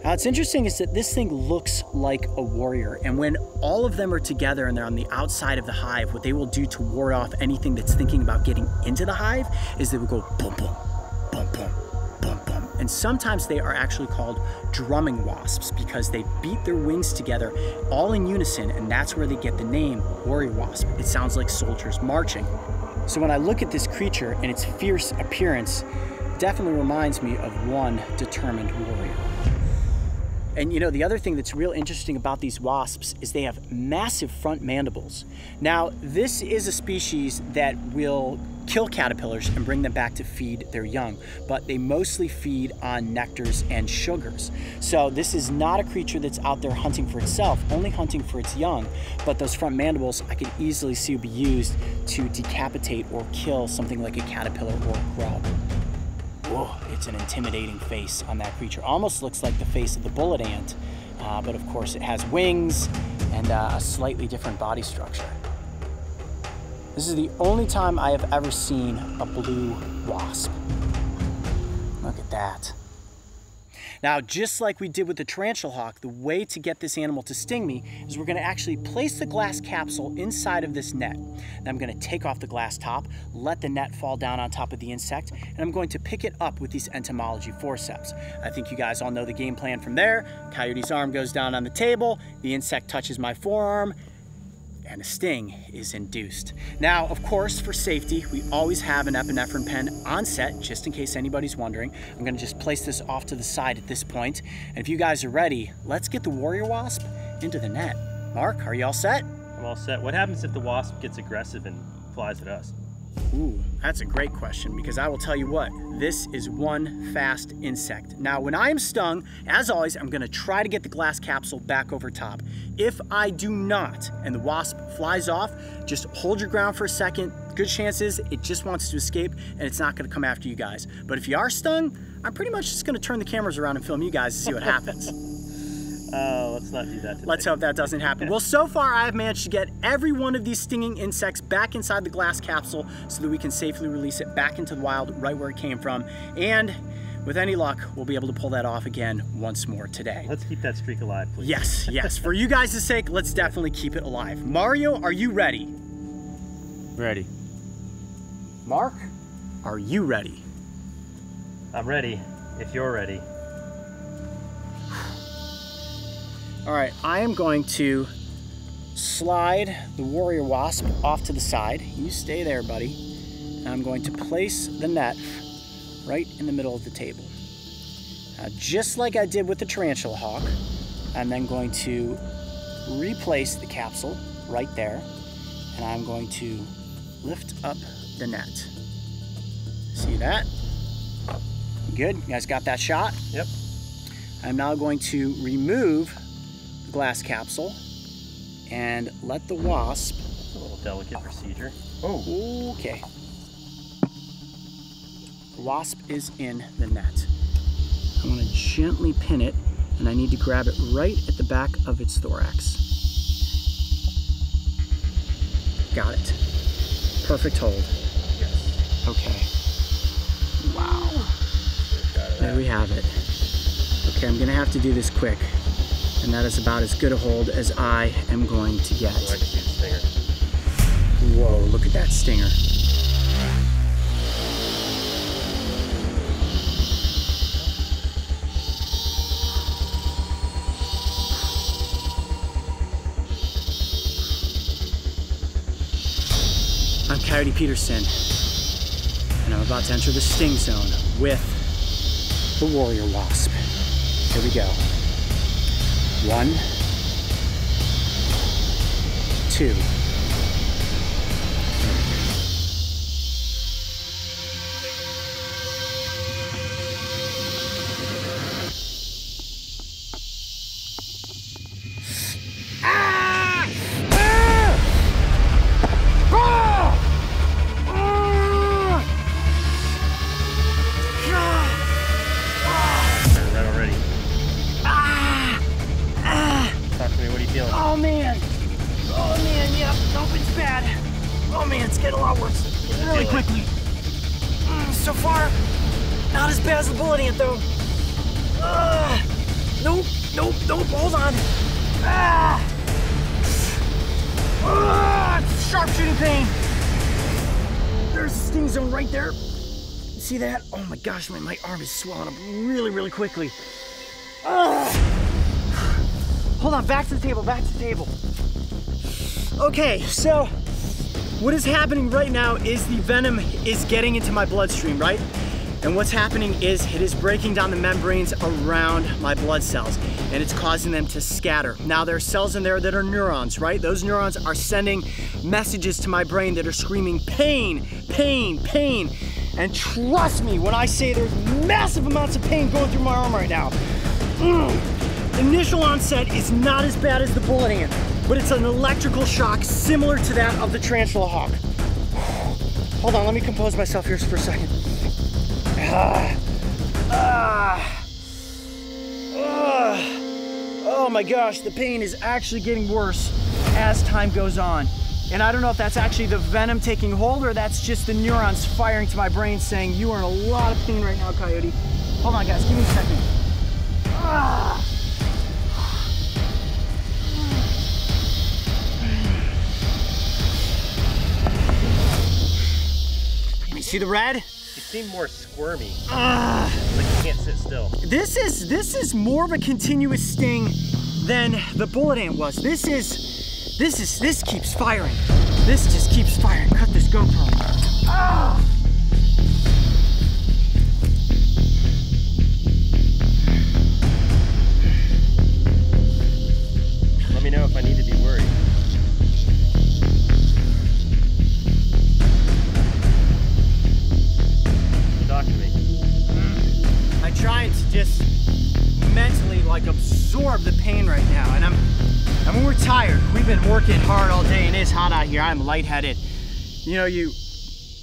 Uh, now, what's interesting is that this thing looks like a warrior, and when all of them are together and they're on the outside of the hive, what they will do to ward off anything that's thinking about getting into the hive is they will go boom, boom, boom, boom, boom, boom. And sometimes they are actually called drumming wasps because they beat their wings together all in unison, and that's where they get the name warrior wasp. It sounds like soldiers marching. So when I look at this creature and its fierce appearance, definitely reminds me of one determined warrior. And you know, the other thing that's real interesting about these wasps is they have massive front mandibles. Now, this is a species that will kill caterpillars and bring them back to feed their young, but they mostly feed on nectars and sugars. So this is not a creature that's out there hunting for itself, only hunting for its young, but those front mandibles I could easily see would be used to decapitate or kill something like a caterpillar or a grub. Whoa, it's an intimidating face on that creature. Almost looks like the face of the bullet ant, uh, but of course it has wings and uh, a slightly different body structure. This is the only time I have ever seen a blue wasp. Look at that. Now, just like we did with the tarantula hawk, the way to get this animal to sting me is we're gonna actually place the glass capsule inside of this net. I'm gonna take off the glass top, let the net fall down on top of the insect, and I'm going to pick it up with these entomology forceps. I think you guys all know the game plan from there. Coyote's arm goes down on the table, the insect touches my forearm, and a sting is induced. Now, of course, for safety, we always have an epinephrine pen on set, just in case anybody's wondering. I'm gonna just place this off to the side at this point. And if you guys are ready, let's get the warrior wasp into the net. Mark, are you all set? I'm all set. What happens if the wasp gets aggressive and flies at us? Ooh, that's a great question because I will tell you what, this is one fast insect. Now, when I am stung, as always, I'm gonna try to get the glass capsule back over top. If I do not and the wasp flies off, just hold your ground for a second. Good chances it just wants to escape and it's not gonna come after you guys. But if you are stung, I'm pretty much just gonna turn the cameras around and film you guys to see what happens. Oh, let's not do that today. Let's hope that doesn't happen. Well, so far I've managed to get every one of these stinging insects back inside the glass capsule so that we can safely release it back into the wild right where it came from. And with any luck, we'll be able to pull that off again once more today. Let's keep that streak alive, please. Yes, yes. For you guys' sake, let's definitely keep it alive. Mario, are you ready? Ready. Mark, are you ready? I'm ready, if you're ready. All right, I am going to slide the warrior wasp off to the side. You stay there, buddy. And I'm going to place the net right in the middle of the table. Now, just like I did with the tarantula hawk, I'm then going to replace the capsule right there, and I'm going to lift up the net. See that? Good, you guys got that shot? Yep. I'm now going to remove glass capsule and let the wasp. It's a little delicate procedure. Oh. Okay. The wasp is in the net. I'm going to gently pin it, and I need to grab it right at the back of its thorax. Got it. Perfect hold. Yes. Okay. Wow. There we have it. Okay, I'm gonna have to do this quick. And that is about as good a hold as I am going to get. I can see the stinger. Whoa, look at that stinger. I'm Coyote Peterson, and I'm about to enter the sting zone with the warrior wasp. Here we go. One, two, is swelling up really, really quickly. Ah! Hold on, back to the table, back to the table. Okay, so what is happening right now is the venom is getting into my bloodstream, right? And what's happening is it is breaking down the membranes around my blood cells and it's causing them to scatter. Now there are cells in there that are neurons, right? Those neurons are sending messages to my brain that are screaming pain, pain, pain. And trust me when I say there's massive amounts of pain going through my arm right now. Mm. Initial onset is not as bad as the bullet ant, but it's an electrical shock similar to that of the tarantula hawk. Hold on, let me compose myself here for a second. Ah. Ah. Ah. Oh my gosh, the pain is actually getting worse as time goes on. And I don't know if that's actually the venom taking hold or that's just the neurons firing to my brain saying, you are in a lot of pain right now, Coyote. Hold on guys, give me a second. Ah. You see the red? You seem more squirmy. Ah. Like you can't sit still. This is this is more of a continuous sting than the bullet ant was. This is this is this keeps firing. This just keeps firing. Cut this GoPro. Ah! Out here. I'm lightheaded. You know, you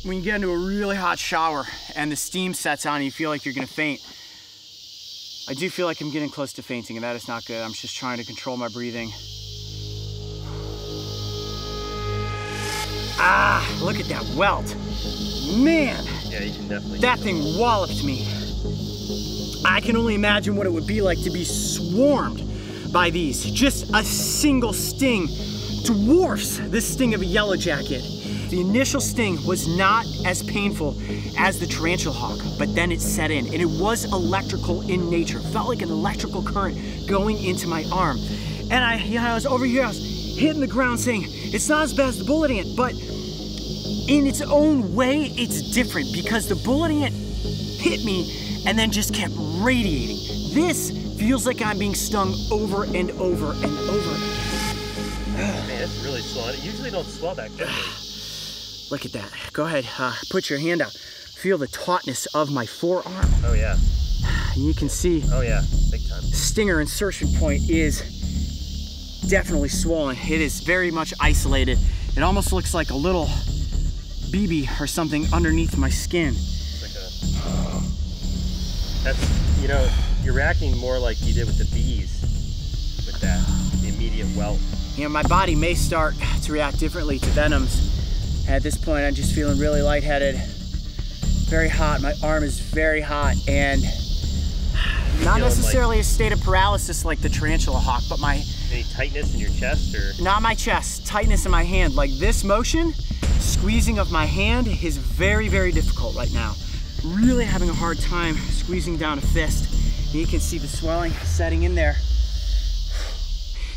when you get into a really hot shower and the steam sets on you feel like you're gonna faint. I do feel like I'm getting close to fainting and that is not good. I'm just trying to control my breathing. Ah, look at that welt. Man, Yeah, you can definitely. that thing walloped me. I can only imagine what it would be like to be swarmed by these. Just a single sting dwarfs the sting of a yellow jacket. The initial sting was not as painful as the tarantula hawk, but then it set in and it was electrical in nature. Felt like an electrical current going into my arm. And I, you know, I was over here, I was hitting the ground saying, it's not as bad as the bullet ant, but in its own way, it's different because the bullet ant hit me and then just kept radiating. This feels like I'm being stung over and over and over. Man, it's really swollen. It usually don't swell that quickly. Look at that. Go ahead, uh, put your hand out. Feel the tautness of my forearm. Oh yeah. And you can see Oh yeah. Big time. stinger insertion point is definitely swollen. It is very much isolated. It almost looks like a little BB or something underneath my skin. Like a. That's you know you're reacting more like you did with the bees, with that the immediate welt. You know, my body may start to react differently to venoms. At this point, I'm just feeling really lightheaded, very hot. My arm is very hot, and not necessarily a state of paralysis like the tarantula hawk, but my Any tightness in your chest or? not my chest, tightness in my hand. Like this motion, squeezing of my hand is very, very difficult right now. Really having a hard time squeezing down a fist. And you can see the swelling setting in there.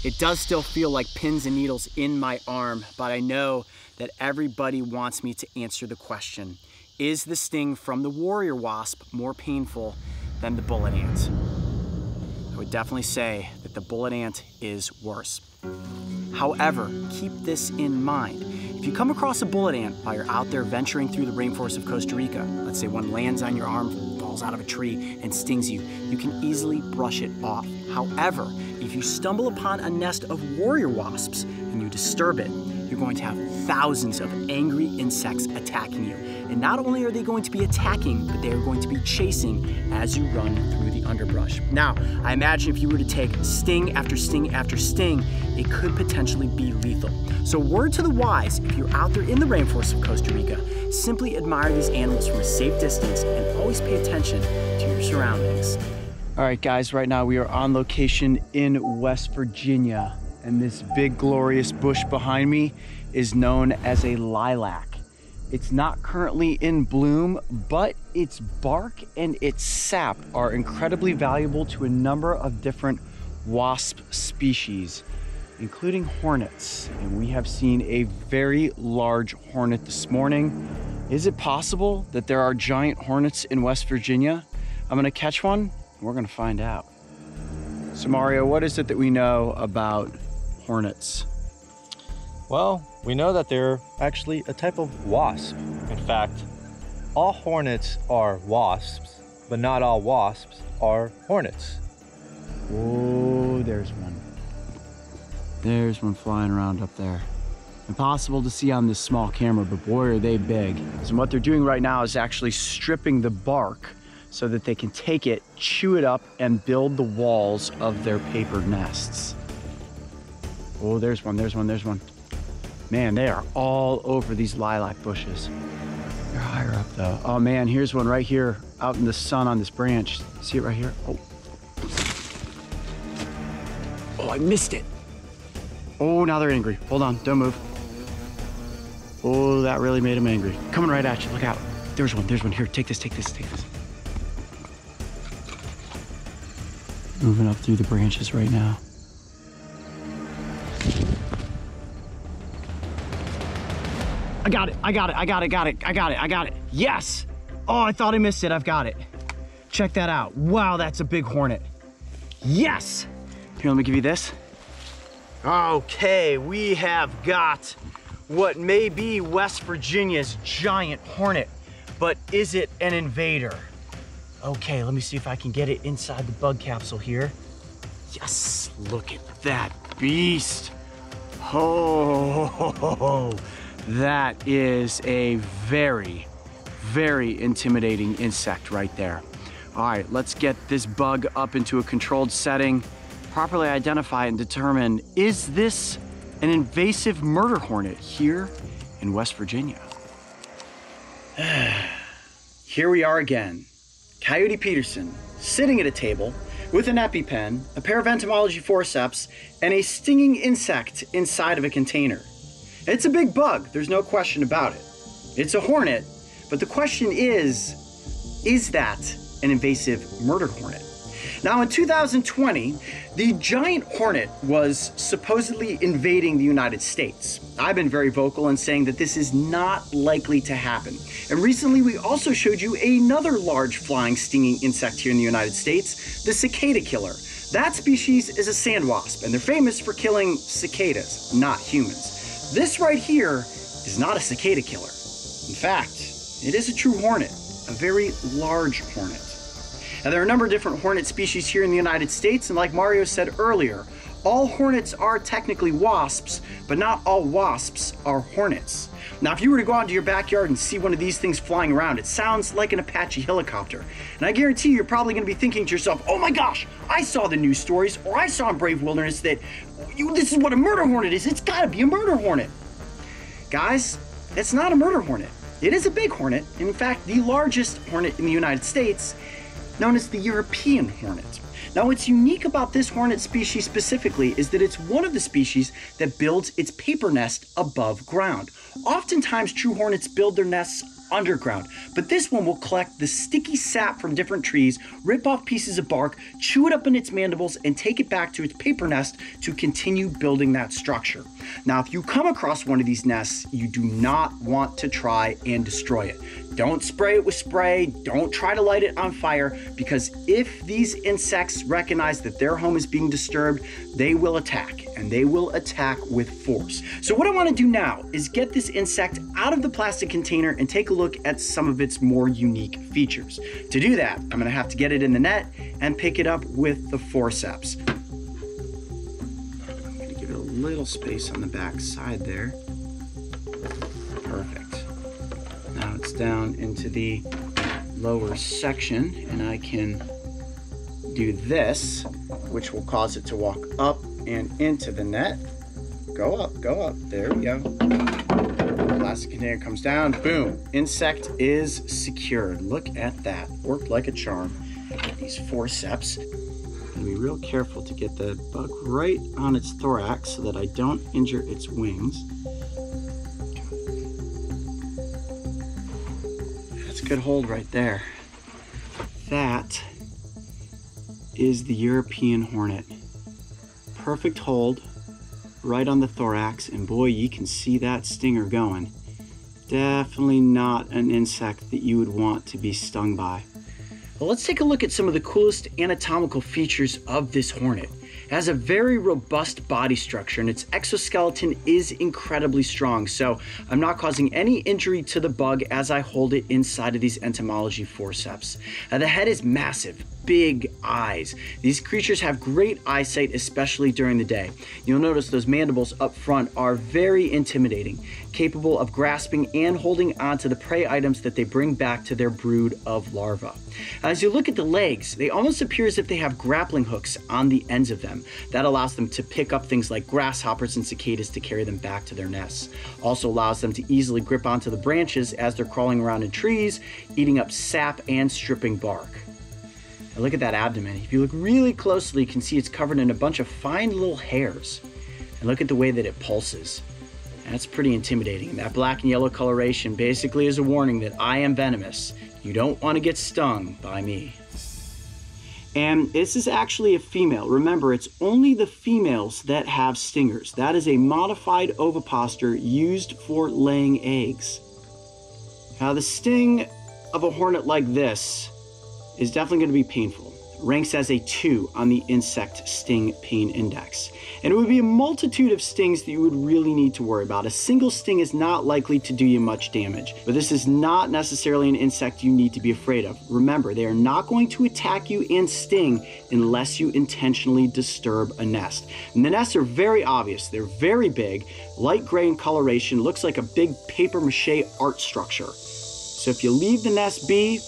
It does still feel like pins and needles in my arm, but I know that everybody wants me to answer the question. Is the sting from the warrior wasp more painful than the bullet ant? I would definitely say that the bullet ant is worse. However, keep this in mind. If you come across a bullet ant while you're out there venturing through the rainforest of Costa Rica, let's say one lands on your arm, falls out of a tree, and stings you, you can easily brush it off. However, if you stumble upon a nest of warrior wasps and you disturb it, you're going to have thousands of angry insects attacking you. And not only are they going to be attacking, but they are going to be chasing as you run through the underbrush. Now, I imagine if you were to take sting after sting after sting, it could potentially be lethal. So, word to the wise if you're out there in the rainforest of Costa Rica, simply admire these animals from a safe distance and always pay attention to your surroundings. All right, guys, right now we are on location in West Virginia, and this big, glorious bush behind me is known as a lilac. It's not currently in bloom, but its bark and its sap are incredibly valuable to a number of different wasp species, including hornets. And we have seen a very large hornet this morning. Is it possible that there are giant hornets in West Virginia? I'm gonna catch one, and we're gonna find out. So Mario, what is it that we know about hornets? Well, we know that they're actually a type of wasp. In fact, all hornets are wasps, but not all wasps are hornets. Oh, there's one. There's one flying around up there. Impossible to see on this small camera, but boy, are they big. So what they're doing right now is actually stripping the bark so that they can take it, chew it up, and build the walls of their paper nests. Oh, there's one, there's one, there's one. Man, they are all over these lilac bushes. They're higher up though. Oh man, here's one right here out in the sun on this branch. See it right here? Oh. Oh, I missed it. Oh, now they're angry. Hold on, don't move. Oh, that really made them angry. Coming right at you, look out. There's one, there's one. Here, take this, take this, take this. Moving up through the branches right now. I got it, I got it, I got it, got it, I got it, I got it. Yes! Oh, I thought I missed it, I've got it. Check that out. Wow, that's a big hornet. Yes! Here, let me give you this. Okay, we have got what may be West Virginia's giant hornet, but is it an invader? Okay, let me see if I can get it inside the bug capsule here. Yes, look at that beast. Oh, that is a very, very intimidating insect right there. All right, let's get this bug up into a controlled setting, properly identify and determine, is this an invasive murder hornet here in West Virginia? here we are again. Coyote Peterson, sitting at a table with an EpiPen, a pair of entomology forceps, and a stinging insect inside of a container. It's a big bug, there's no question about it. It's a hornet, but the question is is that an invasive murder hornet? Now, in 2020, the giant hornet was supposedly invading the United States. I've been very vocal in saying that this is not likely to happen. And recently, we also showed you another large flying stinging insect here in the United States, the cicada killer. That species is a sand wasp, and they're famous for killing cicadas, not humans. This right here is not a cicada killer. In fact, it is a true hornet, a very large hornet. Now, there are a number of different hornet species here in the United States, and like Mario said earlier, all hornets are technically wasps, but not all wasps are hornets. Now, if you were to go out into your backyard and see one of these things flying around, it sounds like an Apache helicopter. And I guarantee you're probably going to be thinking to yourself, oh my gosh, I saw the news stories, or I saw in Brave Wilderness that you, this is what a murder hornet is. It's got to be a murder hornet. Guys, it's not a murder hornet. It is a big hornet, in fact, the largest hornet in the United States, known as the European hornet. Now, what's unique about this hornet species specifically is that it's one of the species that builds its paper nest above ground. Oftentimes, true hornets build their nests underground, but this one will collect the sticky sap from different trees, rip off pieces of bark, chew it up in its mandibles, and take it back to its paper nest to continue building that structure. Now, if you come across one of these nests, you do not want to try and destroy it. Don't spray it with spray, don't try to light it on fire, because if these insects recognize that their home is being disturbed, they will attack, and they will attack with force. So, what I want to do now is get this insect out of the plastic container and take a look at some of its more unique features. To do that, I'm going to have to get it in the net and pick it up with the forceps. I'm going to give it a little space on the back side there. Down into the lower section and I can do this, which will cause it to walk up and into the net. Go up, go up. There we go. Plastic container comes down. Boom. Insect is secured. Look at that. Worked like a charm. These forceps. Gonna be real careful to get the bug right on its thorax so that I don't injure its wings. Good hold right there. That is the European hornet. Perfect hold right on the thorax, and boy, you can see that stinger going. Definitely not an insect that you would want to be stung by. Well, let's take a look at some of the coolest anatomical features of this hornet. It has a very robust body structure and its exoskeleton is incredibly strong, so I'm not causing any injury to the bug as I hold it inside of these entomology forceps. Now, the head is massive, big eyes. These creatures have great eyesight, especially during the day. You'll notice those mandibles up front are very intimidating, capable of grasping and holding onto the prey items that they bring back to their brood of larvae. As you look at the legs, they almost appear as if they have grappling hooks on the ends of them. That allows them to pick up things like grasshoppers and cicadas to carry them back to their nests. Also allows them to easily grip onto the branches as they're crawling around in trees, eating up sap and stripping bark. Look at that abdomen. If you look really closely, you can see it's covered in a bunch of fine little hairs. And look at the way that it pulses. That's pretty intimidating. That black and yellow coloration basically is a warning that I am venomous. You don't want to get stung by me. And this is actually a female. Remember, it's only the females that have stingers. That is a modified ovipositor used for laying eggs. Now, the sting of a hornet like this is definitely going to be painful. Ranks as a 2 on the insect sting pain index. And it would be a multitude of stings that you would really need to worry about. A single sting is not likely to do you much damage, but this is not necessarily an insect you need to be afraid of. Remember, they are not going to attack you and sting unless you intentionally disturb a nest. And the nests are very obvious. They're very big, light gray in coloration, looks like a big paper mache art structure. So if you leave the nest be,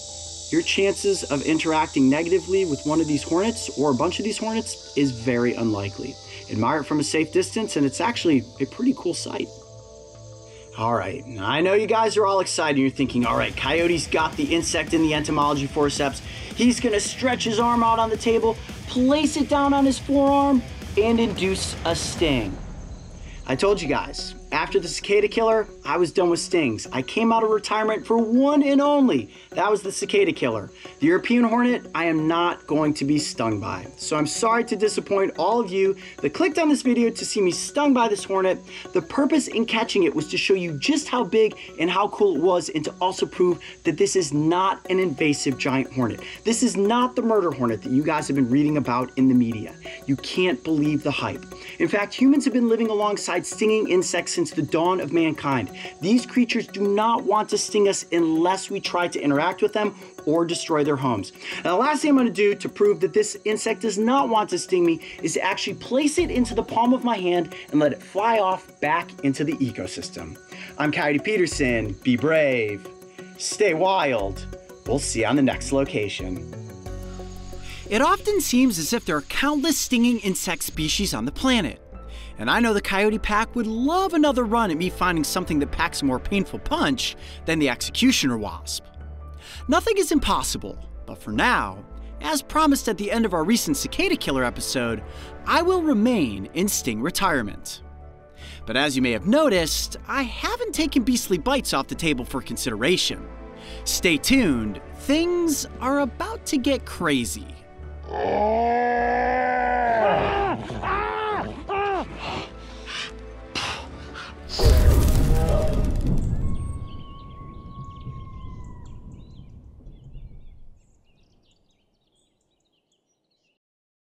your chances of interacting negatively with one of these hornets or a bunch of these hornets is very unlikely. Admire it from a safe distance, and it's actually a pretty cool sight. All right, I know you guys are all excited. You're thinking, all right, Coyote's got the insect in the entomology forceps. He's gonna stretch his arm out on the table, place it down on his forearm, and induce a sting. I told you guys, after the cicada killer, I was done with stings. I came out of retirement for one and only. That was the cicada killer. The European hornet, I am not going to be stung by. So I'm sorry to disappoint all of you that clicked on this video to see me stung by this hornet. The purpose in catching it was to show you just how big and how cool it was and to also prove that this is not an invasive giant hornet. This is not the murder hornet that you guys have been reading about in the media. You can't believe the hype. In fact, humans have been living alongside stinging insects since the dawn of mankind. These creatures do not want to sting us unless we try to interact with them or destroy their homes. Now, the last thing I'm going to do to prove that this insect does not want to sting me is to actually place it into the palm of my hand and let it fly off back into the ecosystem. I'm Coyote Peterson. Be brave. Stay wild. We'll see you on the next location. It often seems as if there are countless stinging insect species on the planet. And I know the Coyote Pack would love another run at me finding something that packs a more painful punch than the Executioner Wasp. Nothing is impossible, but for now, as promised at the end of our recent Cicada Killer episode, I will remain in sting retirement. But as you may have noticed, I haven't taken beastly bites off the table for consideration. Stay tuned, things are about to get crazy.